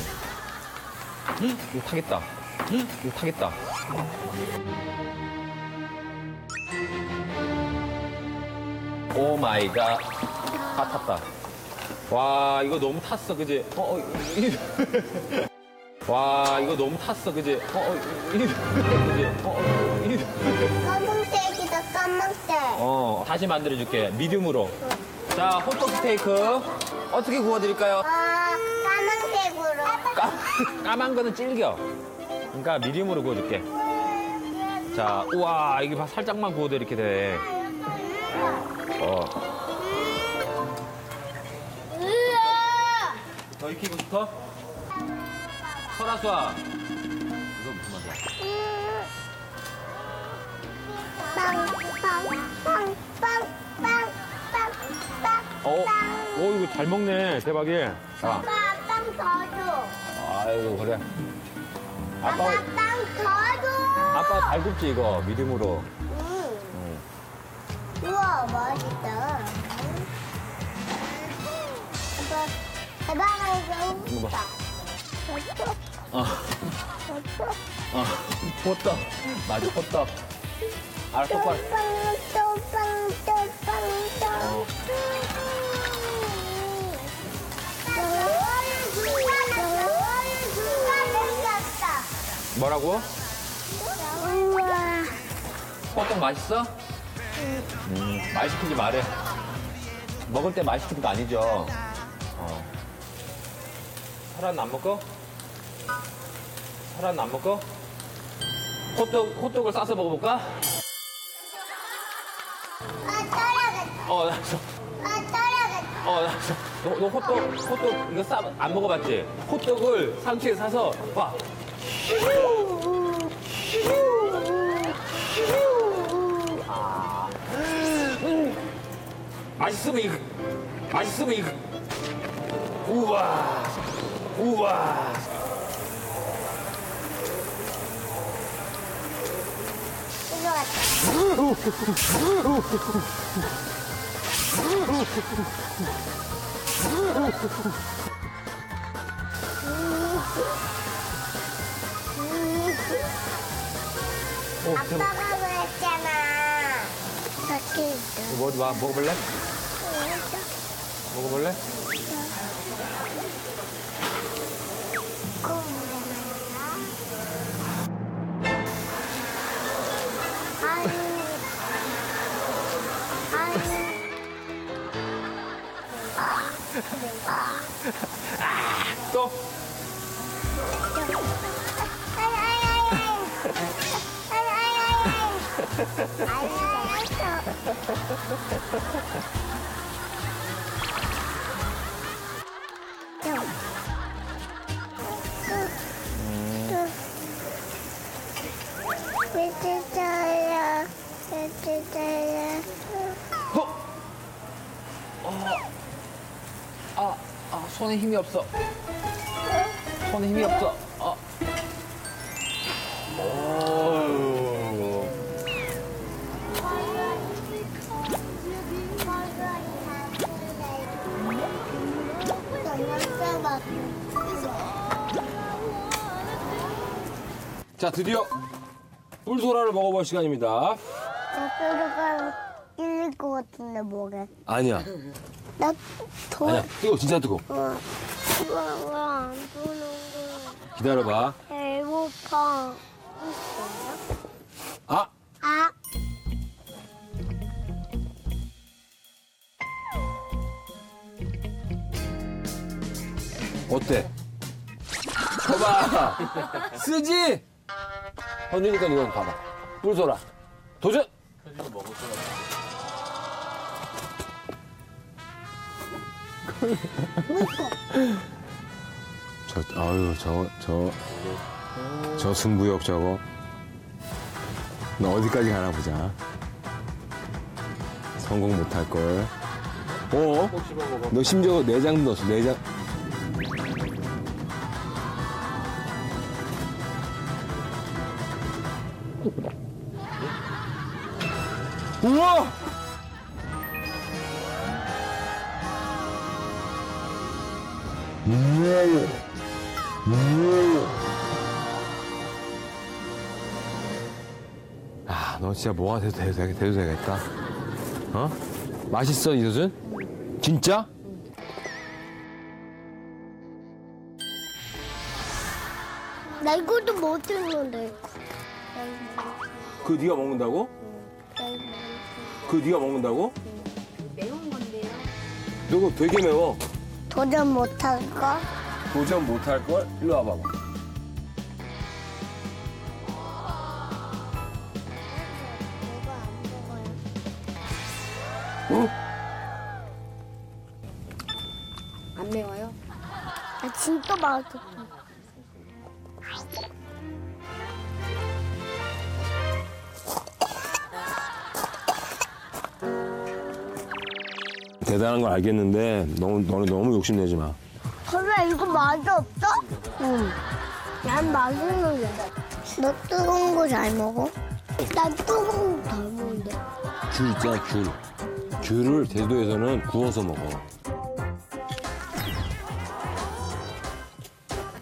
응? 이거 타겠다. 응? 이거 타겠다. Oh my God. 다 탔다. 와, 이거 너무 탔어, 그지? 어, 어, 이- (laughs) 와, 이거 너무 탔어, 그지? 어, 어, 이- 그지? 어, 어, 이- 검은색이다, 검은색. 어, 다시 만들어줄게. 미디움으로. 자, 호떡 스테이크. 어떻게 구워드릴까요? 아, 까만색으로. 까, 까만 거는 질겨. 그러니까 미디움으로 구워줄게. 자, 우와, 이게 봐, 살짝만 구워도 이렇게 돼. 어. 으아! 더 익히고 싶어? 설아수아. 이거 무슨 맛이야? 빵, 빵, 빵, 빵, 빵, 빵, 빵. 어, 오, 이거 잘 먹네. 대박이. 자, 아빠, 빵 더 줘. 아이고, 그래. 아빠, 아빠, 빵 더 줘. 아빠 잘 굽지, 이거. 미디움으로. 우와, 맛있다. 아빠, 대박이가 이거 봐. 웃다. 어, 졌어. 어, 호떡. 맞아, 호떡. 빵, 빵, 빵, 또. 어. 뭐라고? 우와. 호떡 맛있어? 음, 말 시키지 말해. 먹을 때 말 시키는 거 아니죠? 어. 설아는 안 먹어? 설아는 안 먹어? 호떡, 호떡을 싸서 먹어볼까? 아. 어, 알았어. 아, 떨어졌다. 어, 알았어. 너, 너 호떡, 호떡 이거 싸, 안 먹어봤지? 호떡을 상추에 사서, 봐. 맛있으면 이거, 맛있으면 이거. 우와, 우와. 어, 대박. 아빠가 그랬잖아. 밖에 있어. 뭐, 와, 먹어볼래? 먹어볼래? 힘이 없어. 손에 힘이 없어. 아. 오. 자, 드디어 뿔소라를 먹어볼 시간입니다. 뼈가 일릴 것 같은데 뭐게? 아니야. 나 더. 아니야. 뜨거, 진짜 뜨거. 어. 왜안 보는 거야? 기다려봐. 배고파. 아, 아. 어때? 봐봐. 쓰지? 현주니까 이건 봐봐. 뿔소라. 도전! 저, 아유, 저, 저, 저 승부욕 저거. 너 어디까지 가나 보자. 성공 못할 걸. 어? 너 심지어 내장 넣었어, 내장. 우와! 아, 너 진짜 뭐가 돼도 돼도, 되겠- 돼도 되겠다. 어? 맛있어, 이소준? 진짜? 나 이것도 못 듣는데. 그 네가 먹는다고? 그 네가 먹는다고? 매운 건데요. 너 그거 되게 매워. 도전 못할 거? 도전 못할 걸? 일로 와봐. 어? 안 매워요? 아 진짜 맛있어. 대단한 걸 알겠는데 너무 너는 너무 욕심내지 마. 설마 이거 맛이 없어? 응. 난 맛있는데. 너 뜨거운 거 잘 먹어? 난 뜨거운 거 잘 먹는데. 귤 있잖아 귤. 귤을 제주도에서는 구워서 먹어.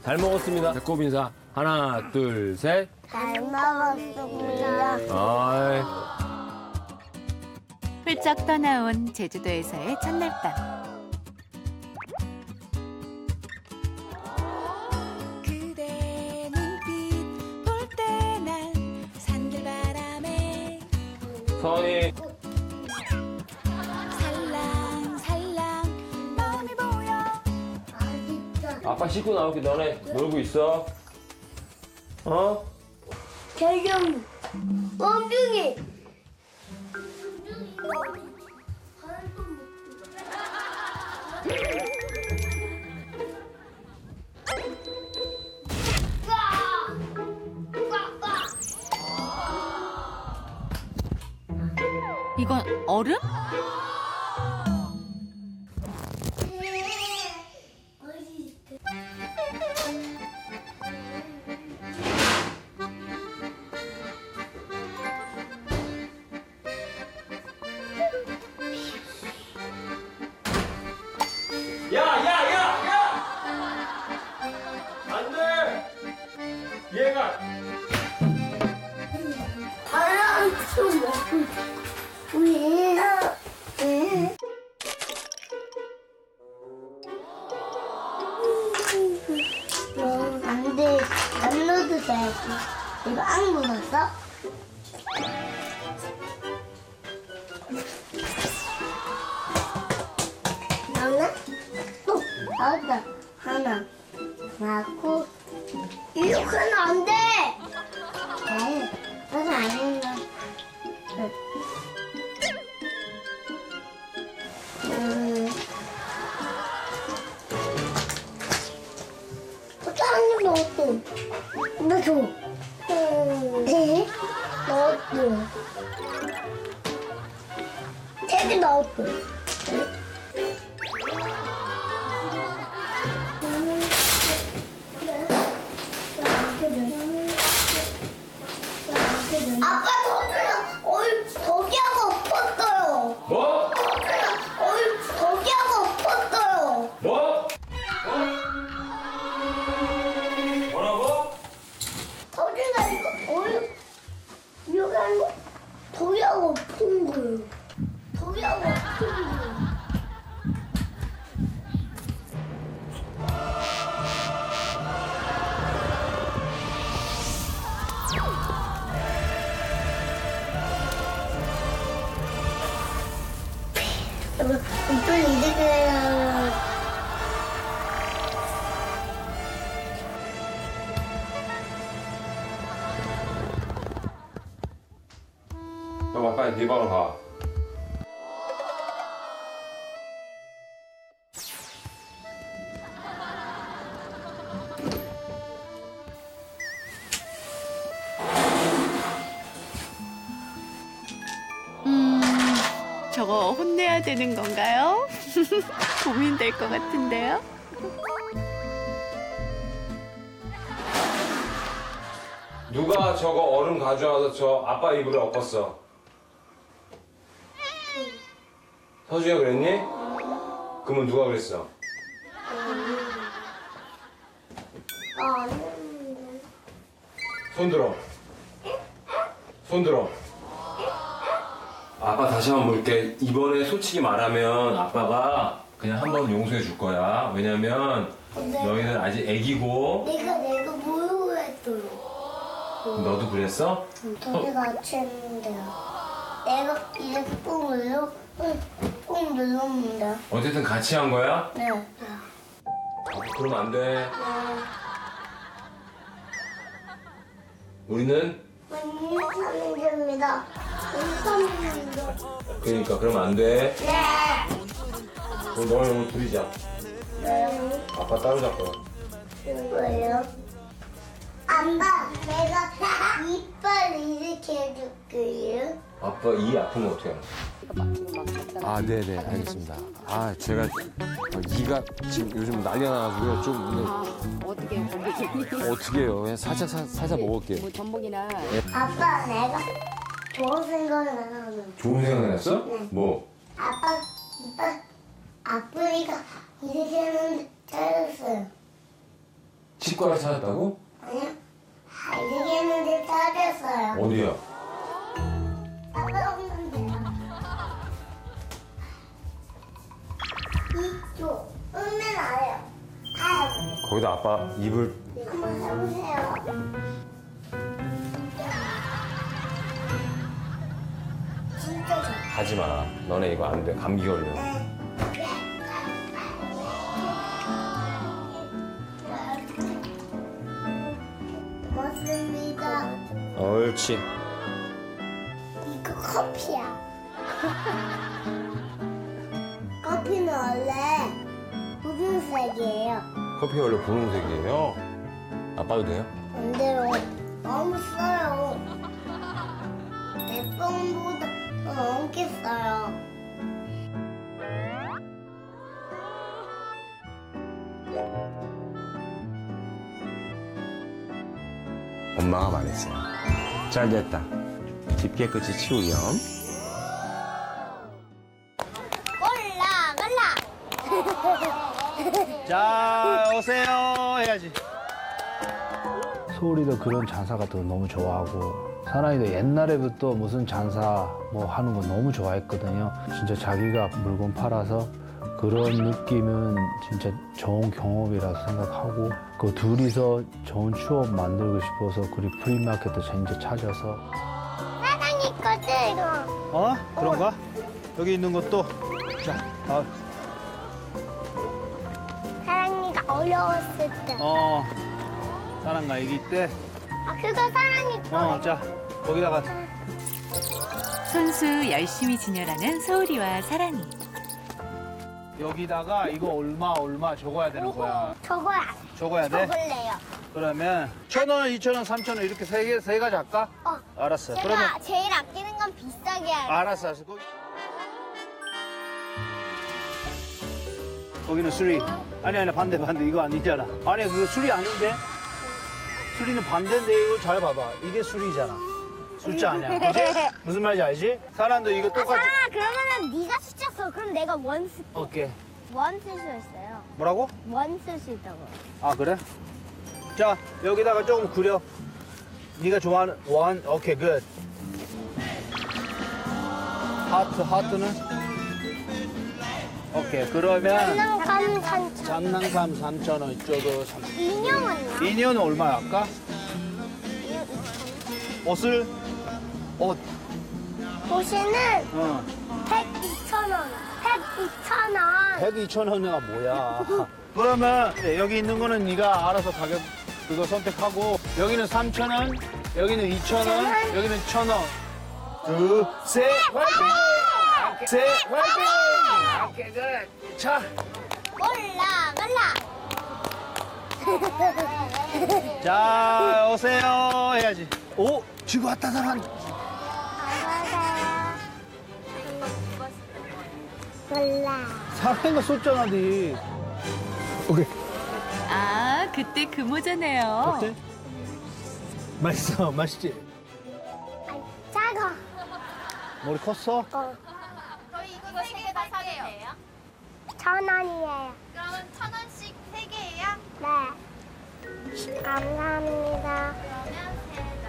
잘 먹었습니다. 배꼽 인사. 하나, 둘, 셋. 잘 먹었습니다. 아이. 훌쩍 떠나온 제주도에서의 첫날 밤. 서원이. 살랑 살랑. 마음이 보여 아빠 씻고 나올게. 너네 놀고 있어? 어? 재경. 멍둥이 이건 얼음? 아빠 네 음, 저거 혼내야 되는 건가요? (laughs) 고민될 것 같은데요? 누가 저거 얼음 가져와서 저 아빠 이불에 엎었어? 너도 그랬어? 둘이 같이 했는데요. 내가 이렇게 꾹 눌러, 꾹 눌렀는데. 어쨌든 같이 한 거야? 네. 그럼 안 돼. 우리는. 인삼입니다. 그러니까 그러면 안 돼. 네. 그럼 너희 오늘 둘이 자. 네. 아빠 따로 잡고. 뭐예요? 아빠, 내가 이빨 이렇게 해줄게요. 아빠 이 아프면 어떻게 하나? 아, 네네, 알겠습니다. 아, 제가 어, 이가 지금 요즘 난리가 나가지고요. 좀 어떻게 먹을지. (laughs) 어떻게 해요? 그냥 살짝 살- 살짝 먹을게요. 뭐 전복이나 아빠, 내가 좋은 생각을 나는. 좋은 생각 났어? 네. 뭐? 아빠, 이빨 아프니까 이렇게 하는데 잘했어요. 치과를 찾았다고? 아니요? 했는데 잘했어요. 어디야? 아빠 없는데요. 이쪽, 알아요. 다 해보세요. 거기다 아빠 입을 한번 해보세요. 가지 마. 너네 이거 안 돼. 감기 걸려. 고 옳지. 이거 커피야. (laughs) 커피는 원래 무슨 색이에요? 커피 원래 분홍색이에요. 아빠도 돼요? 반대로 너무 써요. 내 뽕보다 더 넘게 써요. 엄마가 말했어요. 잘 됐다. 집 깨끗이 치우렴. 올라 올라. (laughs) 자, 오세요 해야지. 소울이도 그런 장사 같은 거 너무 좋아하고 사나이도 옛날에부터 무슨 장사 뭐 하는 거 너무 좋아했거든요. 진짜 자기가 물건 팔아서 그런 느낌은 진짜 좋은 경험이라고 생각하고 그 둘이서 좋은 추억 만들고 싶어서 그리 프리마켓도 진짜 찾아서 사랑이 거지 이거. 어? 그런가? 여기 있는 것도 자, 아, 사랑이가 어려웠을 때. 어 사랑과 아기 때아 그거 사랑이 거. 어, 자, 거기다가 손수 열심히 진열하는 서울이와 사랑이. 여기다가 이거 얼마 얼마 적어야 되는 거야. 저거야. 적어야 돼? 적을래요. 그러면 천 원, 이천 원, 삼천 원 이렇게 세 개, 세 가지 할까? 어. 알았어. 제가 그러면 제일 아끼는 건 비싸게 할게요. 알았어, 알았어. 거기... 거기는 수리. 아니 아니 반대 반대 이거 아니잖아. 아니 그거 수리 아닌데? 수리는 반대인데 이거 잘 봐봐. 이게 수리잖아. 숫자 아니야. 그지? (laughs) 무슨 말인지 알지? 사람도 이거 똑같이. 아 그러면은 네가 숫자 써. 그럼 내가 원 쓸. 오케이. 원쓸 수 있어요. 뭐라고? 원쓸수 있다고. 아 그래? 자 여기다가 조금 그려 네가 좋아하는 원 오케이 good 하트 하트는 오케이 그러면 장난감 삼천. 장난감 3,000원 이쪽도 3 인형은요? 인형은 얼마 할까? 옷을 옷 옷에는 어. 100, 2,000원. 100, 2,000원. 100, 2,000원이가 뭐야. (laughs) 그러면 여기 있는 거는 네가 알아서 가격 그거 선택하고 여기는 3,000원 여기는 2,000원 여기는 1,000원. 둘 셋 화이팅! 셋 화이팅 오케이 good 자, 올라, 올라. (laughs) 자 오세요. 해야지. 오 지금 왔다 사람 사람인 거 쏟잖아 니 오케이 아, 그때 그 모자네요. 어때? 맛있어 맛있지? 작아. 머리 컸어? 어. 저희 이거 세 개 다 사게요. 천 원이에요. 그러면 천 원씩 세 개예요? 네. 감사합니다. 그러면 세 장.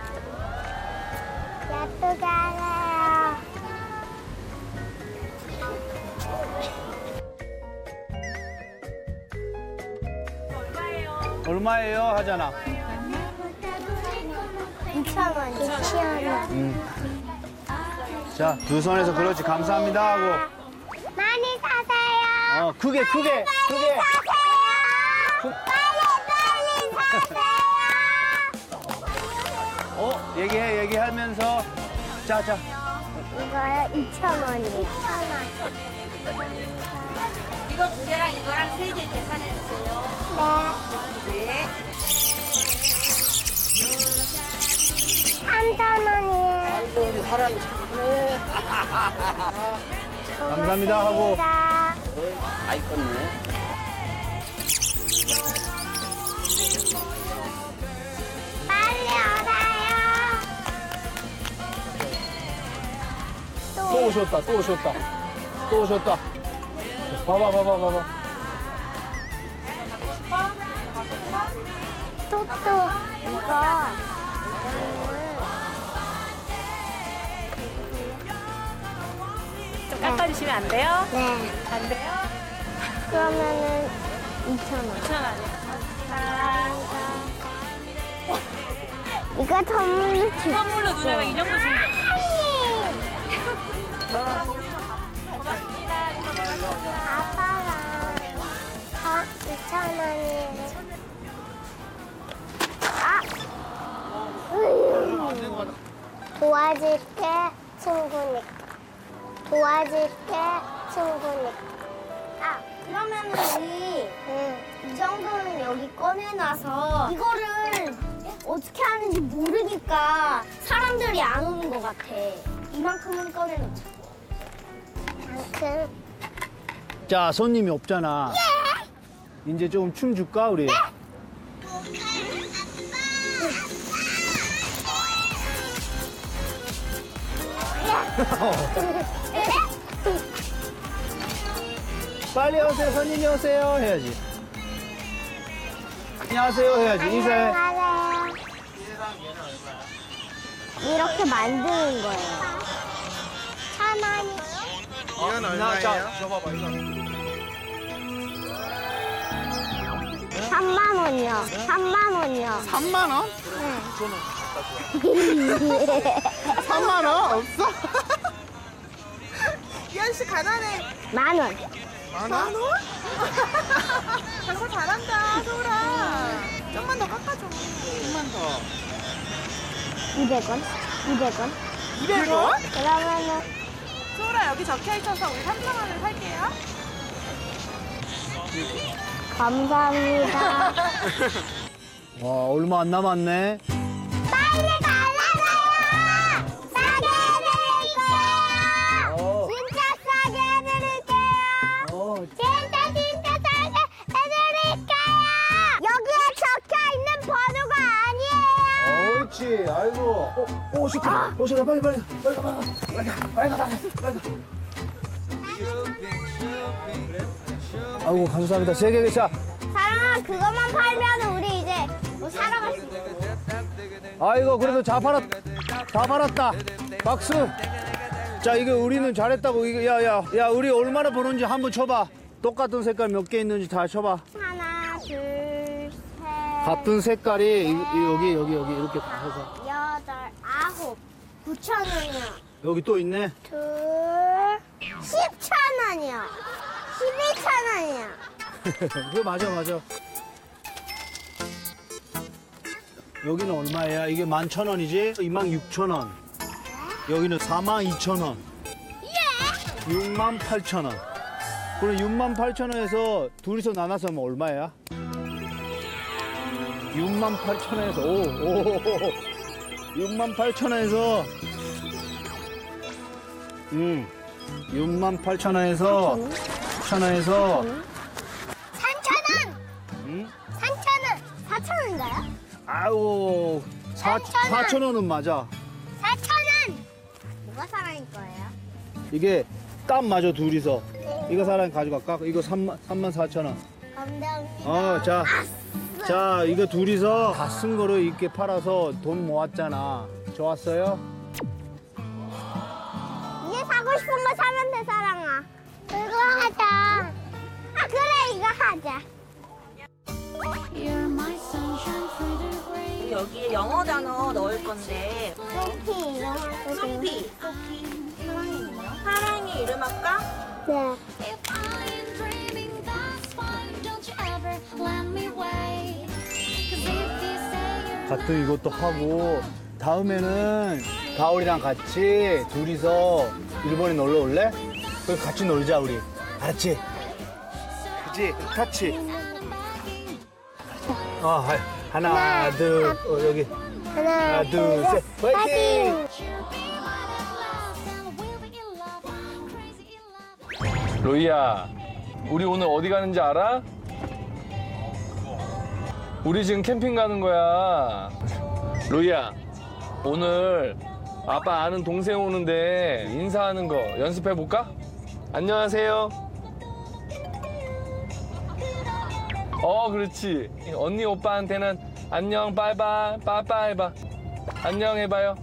예쁘게 하세요. 얼마예요 하잖아 2천 원. 2천 원. 음. 자, 두 손에서 그렇지. 감사합니다 하고. 많이 사세요. 어, 크게, 크게, 크게. 사세요. 빨리 빨리 사세요. 어, 얘기해, 얘기하면서. 자, 자. 이거요 2천 원이에요. 이거 두 개랑 이거랑 세 개 계산해 주세요. 네. 네. 3천 원이에요. 우리 사람 감사합니다 하고. 감사합니다. 아이 컸네. 빨리 오세요. 또 오셨다, 또 오셨다. 또 오셨다. 봐봐, 봐봐, 봐봐. 또또 이거 좀 깎아주시면 안 돼요? 네. 안 돼요? 그러면은 2천 원. 2천 원이요. 이거 선물로 줄게. 선물로 누나랑 인형 보시면 아빠 아! 도와줄게, 친구니까. 도와줄게, 친구니까. 아, 그러면 우리 응. 이 정도는 여기 꺼내놔서 이거를 어떻게 하는지 모르니까 사람들이 안 오는 것 같아. 이만큼은 꺼내놓자. 그럼 자, 손님이 없잖아. 예! 이제 조금 춤 줄까, 우리? (laughs) 빨리 오세요, 손님이 오세요. 해야지. 안녕하세요. 해야지. 인사해. 안녕하세요. 이렇게 만드는 거예요. 천 원이. 이건 얼마예요? 줘봐봐, 이거. 3만 원이요. 3만 원이요. 3만 원? 네. 3만 원 없어? (laughs) 이한 씨 가난해. 만 원. 만 원? 장사 (laughs) 잘한다, 소울아. 좀만 더 깎아줘. 좀만 더. 200원. 200원. 200원? 그러면은 소울아, 여기 적혀 있어서 우리 3만 원을 살게요. 감사합니다. 와, 얼마 안 남았네. 빨리 갈라가요! 싸게 해드릴 거예요! 진짜 싸게 해드릴게요! 진짜 진짜 싸게 해드릴게요! 여기에 적혀 있는 번호가 아니에요! 옳지, 아이고. 어, 오, 시켜. 오, 시켜. 빨리, 빨리. 빨리 가, 빨리 가. 빨리 가, 빨리 가, 빨리 가. 아이고, 감사합니다. 세 개, 자. 사랑아, 그것만 팔면 우리 이제 뭐 사러 갈수 있어. 아이고, 그래도 다 팔았, 다 팔았다. 박수. 자, 이거 우리는 잘했다고. 이거, 야, 야, 야, 우리 얼마나 버는지 한번 쳐봐. 똑같은 색깔 몇 개 있는지 다 쳐봐. 하나, 둘, 셋, 같은 색깔이 이- 이- 여기, 여기, 여기 이렇게 다 해서. 여덟, 아홉, 구천 원이요. 여기 또 있네. 둘, 십천 원이요. 십이천 원이요. (laughs) 그거 맞아, 맞아. 여기는 얼마야? 이게 만천 원이지? 2만 육천 원. 여기는 4만 2천 원. 6만 8천 원. 그럼 6만 8천 원에서 둘이서 나눠서 하면 얼마야? 6만 8천 원에서 오, 오, 6만 8천 원에서 음, 6만 8천 원에서 천 원에서 삼천 원! 음? 삼천 원! 사천 원인가요? 아우 4, 삼천 원. 4천 원은 맞아. 사천 원! 누가 사랑일 거예요? 이게 땀 맞아 둘이서. 이거 사람 가져갈까? 이거 3만 3만 4천 원. 감사합니다. 어, 자, 자 이거 둘이서 다 쓴 거를 이렇게 팔아서 돈 모았잖아. 좋았어요? 이제 사고 싶은 거 사면 돼, 사랑아. 이거 하자. 아, 그래, 이거 하자. 여기에 영어 단어 넣을 건데 소피 이름 할거든 소피 사랑이 이름 할까? 네. 같은 이것도 하고 다음에는 가을이랑 같이 둘이서 일본에 놀러 올래? 그럼 같이 놀자 우리. 알았지? 그지? 같이. 어, 하- 하나, 하나, 둘, 어, 여기. 하나, 하나, 둘, 셋. 화이팅! 로이야, 우리 오늘 어디 가는지 알아? 우리 지금 캠핑 가는 거야. 로이야, 오늘 아빠 아는 동생 오는데 인사하는 거 연습해 볼까? 안녕하세요. 어, 그렇지. 언니 오빠한테는 안녕, 빠이빠이, 빠이빠이 해봐. 안녕 해봐요.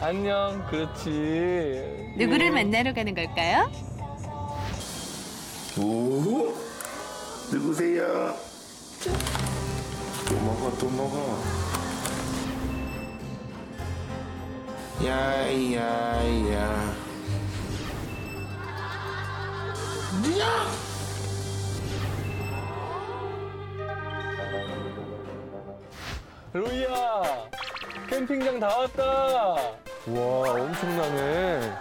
안녕, 그렇지. 누구를 예. 만나러 가는 걸까요? 오, 누구세요? 또 먹어, 또 먹어. 야야야. 캠핑장 다 왔다 와 엄청나네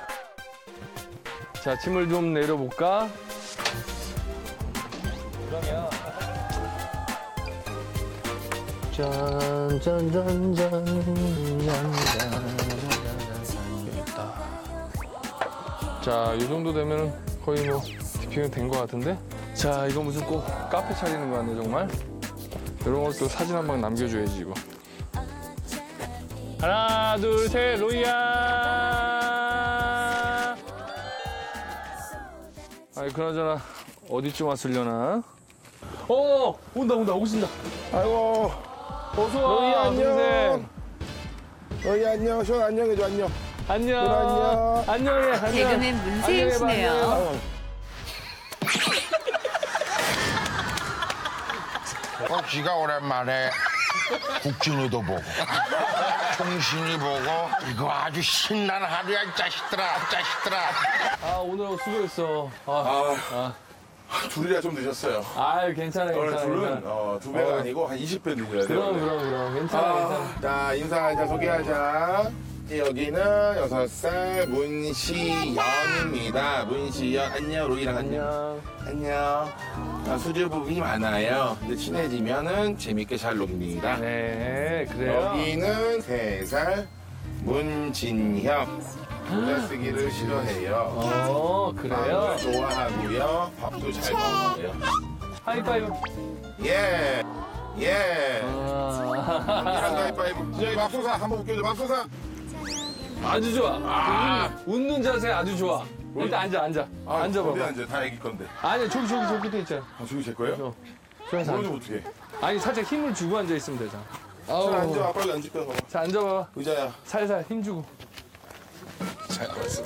자 짐을 좀 내려볼까 그러면 자, 이 정도 되면 거의 뭐 디핑은 된 것 같은데? 자, 이거 무슨 꼭 카페 차리는 거 같네, 정말. 이런 것도 사진 한 방 남겨줘야지, 이거. 하나, 둘, 셋, 로이야! 아니, 그나저나, 어디쯤 왔으려나? 어! 온다, 온다, 오신다. 아이고. 어서와, 로이 안녕. 동생. 로이 안녕. 시원 안녕해줘 안녕. 안녕. 안녕. 안녕해, 안녕. 개그맨 문세윤 씨네요. 안녕해봐, 어, 지가 오랜만에 국진이도 보고 총신이 보고 이거 아주 신나는 하루야 이 자식들아 이 자식들아 아 오늘 수고했어. 아, 아. 둘이라 좀 늦었어요. 아유 괜찮아 오늘 괜찮아. 둘은 괜찮아. 어, 두 배가 어. 아니고 한 20배 늦어야 돼요. 그럼. 그럼 그럼 괜찮아 아, 괜찮아. 자, 인사하자, 소개하자. 여기는 여섯 살 문시연입니다. 문시연, 안녕, 로이랑 안녕. 안녕. 아, 수줍음이 많아요. 근데 친해지면은 재밌게 잘 놉니다. 네, 그래요. 여기는 세살 문진형. 모자 쓰기를 싫어해요. 어 그래요. 좋아하고요. 밥도 잘 먹어요. 하이파이브. 예. 예. 아. 언니랑 하이파이브. 저기 맙소사 한번 웃겨줘. 맙소사. 아주 좋아. 아, 웃는 자세 아주 좋아. 일단 앉아 앉아. 아, 앉아봐. 어디 앉아? 다 애기 건데. 아니 저기 저기 저기 끝에 있잖아. 아, 저기 제 거예요? 저기서 모르면 앉아. 어떡해. 아니 살짝 힘을 주고 앉아 있으면 되잖아. 잘 앉아. 아빠가 앉을 거야. 봐봐. 자 앉아봐. 의자야. 살살 힘 주고. 잘 알았어.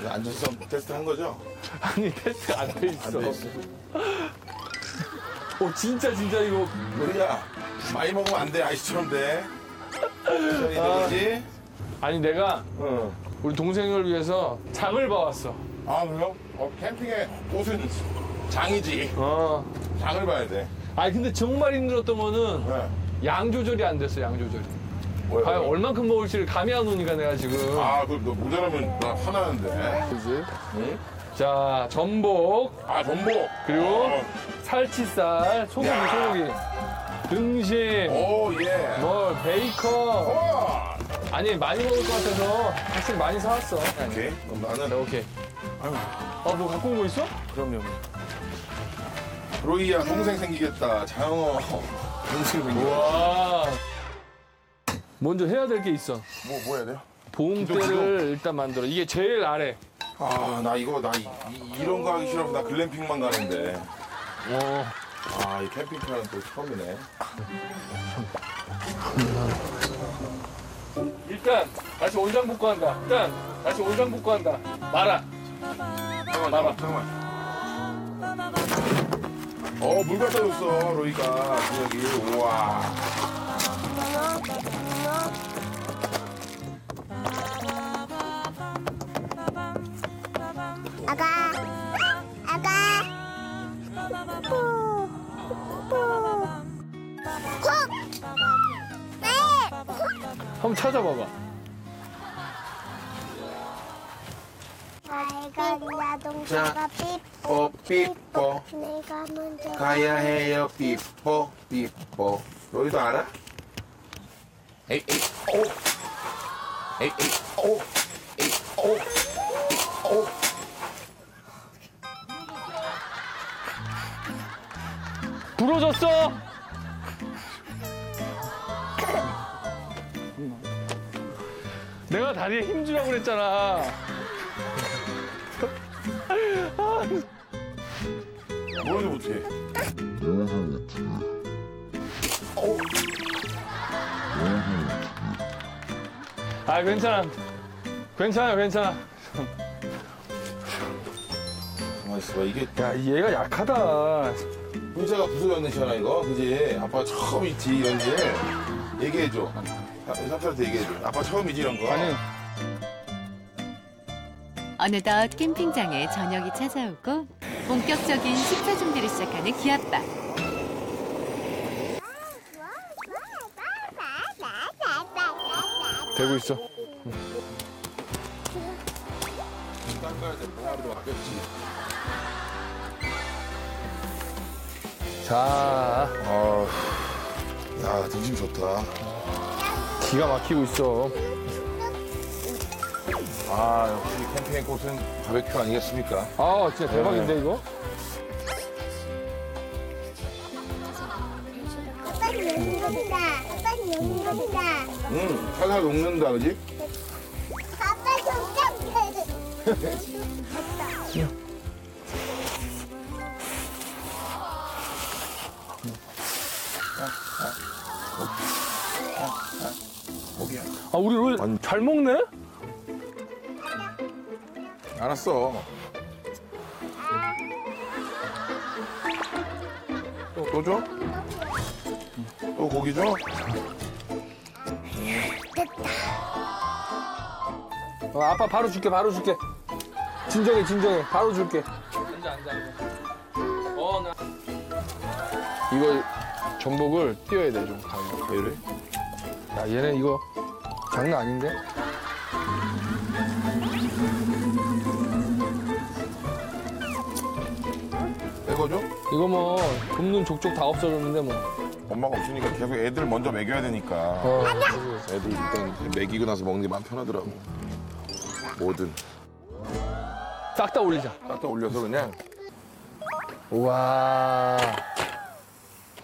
이거 앉아서 테스트 한 거죠? 아니 테스트 안 돼 있어. 안 돼 있어. 어 진짜 진짜 이거. 우리야 많이 먹으면 안 돼. 아이스처럼 돼. 너지? 아니 내가 우리 동생을 위해서 장을 봐왔어. 아 그래요? 어, 캠핑의 꽃은 장이지. 어. 장을 봐야 돼. 아니 근데 정말 힘들었던 거는 네. 양 조절이 안 됐어 양 조절이. 뭐야, 과연 뭐야? 얼만큼 먹을지를 감이 안 오니까 내가 지금. 아, 그럼 너 모자라면 나 화나는데. 그지? 응? 자 전복 아, 전복. 그리고 어. 살치살 소고기 야. 소고기 등심 오, 예. 뭐 베이컨 어. 아니 많이 먹을 것 같아서 사실 많이 사왔어. 오케이. 그럼 나는. 네, 오케이. 아뭐 갖고 온 거 있어? 그럼요. 로이야, 동생 생기겠다. 장어. 동생 생기겠다. 와. 먼저 해야 될 게 있어. 뭐, 뭐 해야 돼요? 보온대를 일단 만들어. 이게 제일 아래. 아, 나 이거, 나 이, 런거 하기 싫어서 나 글램핑만 가는데. 어. 아, 이 캠핑카는 또 처음이네. 일단 다시 온장 복구한다. 일단 다시 온장 복구한다. 말아. 잠깐만, 잠깐만, 잠깐만. 어, 물 갖다 줬어, 로이가. 여기, 우와. 아가, 아가, 네, 한번 찾아봐봐. 빨간 자동차가 뽀, 삐뽀. 내가 먼저 가야 해요, 삐뽀, 삐뽀. 로이도 알아? 에이, 에이, 오. 에이, 에이, 오. 에이, 오. 에이, 오. 부러졌어. 내가 다리에 힘 주라고 그랬잖아. 모르면 어떡해. 아 괜찮아. 괜찮아 괜찮아. 가만 있어봐, 이게. 야 얘가 약하다. 의자가 부서졌네, 시원아, 이거. 그지? 아빠 처음이지, 이런 게. 얘기해줘. 삼촌한테 얘기해줘. 아빠 처음이지, 이런 거. 아니 어느덧 캠핑장에 저녁이 찾아오고 본격적인 식사 준비를 시작하는 기아빠. 되고 있어. 닦아야 돼. 하루도 아꼈지. 자, 어, 야, 등심 좋다. 기가 막히고 있어. 아, 역시 캠핑의 꽃은 바베큐 아니겠습니까? 아, 진짜 대박인데, 네. 이거? 아빠는 여기 거기다. 아빠는 여기 거기다. 응, 살살 녹는다, 그지? 아빠 좀깜 (laughs) 아, 우리 로이 잘 먹네? 알았어. 또, 또 줘? 또 고기 줘? 어, 아빠 바로 줄게, 바로 줄게. 진정해, 진정해. 바로 줄게. 앉아, 앉아, 앉아. 어, 나. 이거 전복을 띄워야 돼, 좀. 가위로. 얘를? 야, 얘네 이거 장난 아닌데? 줘? 이거 뭐, 굽는 족족 다 없어졌는데, 뭐. 엄마가 없으니까 계속 애들 먼저 먹여야 되니까. 어. 애들 일단 먹이고 나서 먹는 게 마음 편하더라고. 뭐든. 싹 다 올리자. 딱 올려서 그냥. 우와.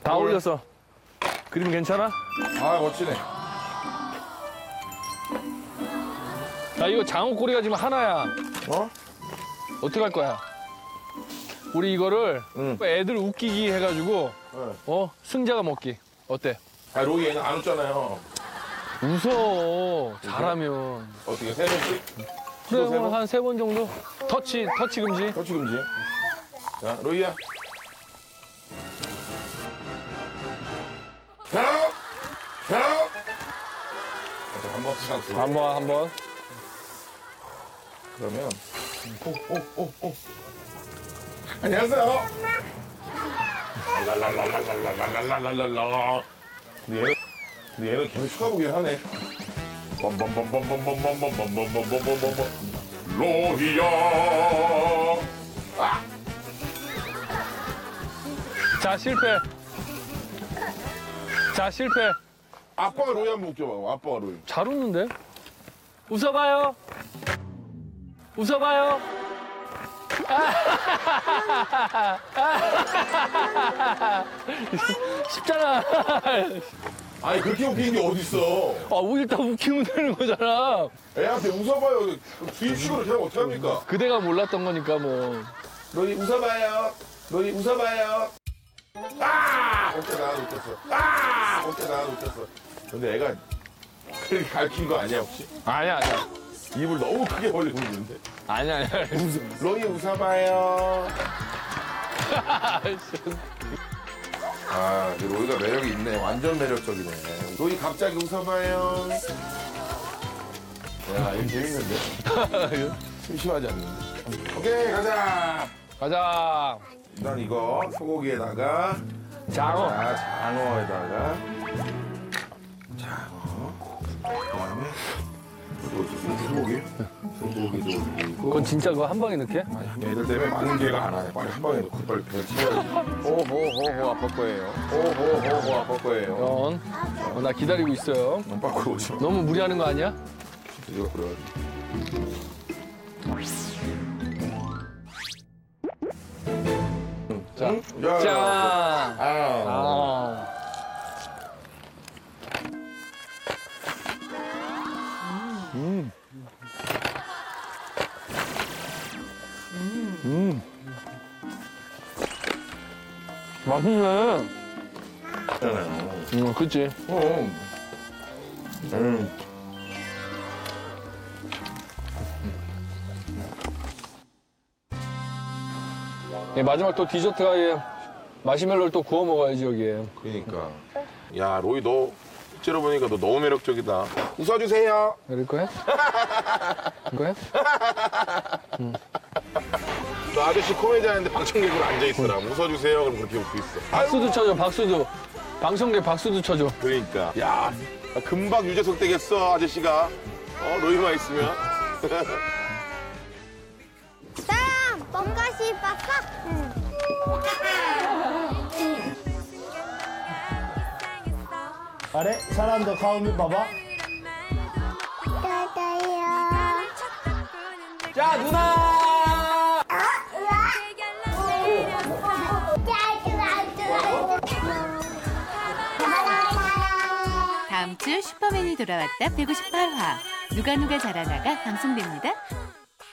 다 올렸어. 그림 괜찮아? 아, 멋지네. 야, 이거 장어 꼬리가 지금 하나야. 어? 어떻게 할 거야? 우리 이거를 애들 웃기기 해가지고, 어? 승자가 먹기. 어때? 아, 로이 얘는 안 웃잖아요. 웃어. 잘하면. 어떻게, 세 번씩? 그래, 세 번? 뭐한세 번 정도? 터치, 터치 금지. 터치 금지. 자, 로이야. 자! 자! 한번 싹한 번, 한 번. 그러면 오, 오, 오, 오. 안녕하세요. 랄랄랄랄랄랄랄랄랄랄라. 근데 얘는, 근데 얘는 계속 쳐다보긴 하네. 빰빰빰빰빰빰빰빰빰빰빰빰빰빰빰빰. 로히야. 아! 자, 실패. 자, 실패. 아빠가 로이 한번 웃겨봐. 아빠가 로이. 잘 웃는데? 웃어봐요. 웃어봐요. 쉽잖아. 아니 그렇게 웃기는 게 어딨어. 아, 일단 웃기면 되는 거잖아. 애한테 웃어봐요. 주입식으로 그냥 어떡합니까? 그대가 몰랐던 거니까 뭐. 로이 웃어봐요. 로이 웃어봐요. 아! 어깨 나가 웃겼어. 아! 어깨 나가 웃겼어. 근데 애가 그렇게 가르친 거 아니야 혹시? 아니야, 아니야. 입을 너무 크게 벌리고 있는데. 아니야, 아니야. 웃- 로이 웃어봐요. (laughs) 아, 근데 로이가 매력이 있네. 완전 매력적이네. 로이 갑자기 웃어봐요. 야, 이거 재밌는데? (laughs) 심심하지 않는데? 오케이, 가자. 가자. 일단 이거 소고기에다가 장어. 자, 장어에다가 장어. 그다음에 또 소고기. 소고기도 넣고. 그건 진짜 그거 한 방에 넣게? 애들 때문에 많은 개가 안 와요. 빨리 한 방에 넣고 빨리 배 채워야지. 호호호호 아빠 거예요. 호호호호 아빠 거예요. 연. 어, 나 기다리고 있어요. 거 오지 마. 너무 무리하는 거 아니야? 이거 그래야지. 자. 야. 짠. 아. 아. 맛있네. 음, 그치. 어. 음. 예, 마지막 또 디저트가 예, 마시멜로를 또 구워 먹어야지 여기에. 그러니까. 야, 로이 너 실제로 보니까 너 너무 매력적이다. 웃어주세요. 이럴 거야? (laughs) 이거야? (laughs) 너 아저씨 코미디 하는데 방청객으로 앉아있더라. 웃어주세요. 그럼 그렇게 웃고 있어. 박수도 쳐줘, 박수도. 방송계 박수도 쳐줘. 그러니까. 야, 금방 유재석 되겠어, 아저씨가. 어, 너희만 있으면. (laughs) 쌈! 뻥가시 빡빡! 아래 사람도 가운데 봐봐. 따다요. 자, 누나! 다음 주 슈퍼맨이 돌아왔다 158화 누가 누가 자라나가 방송됩니다.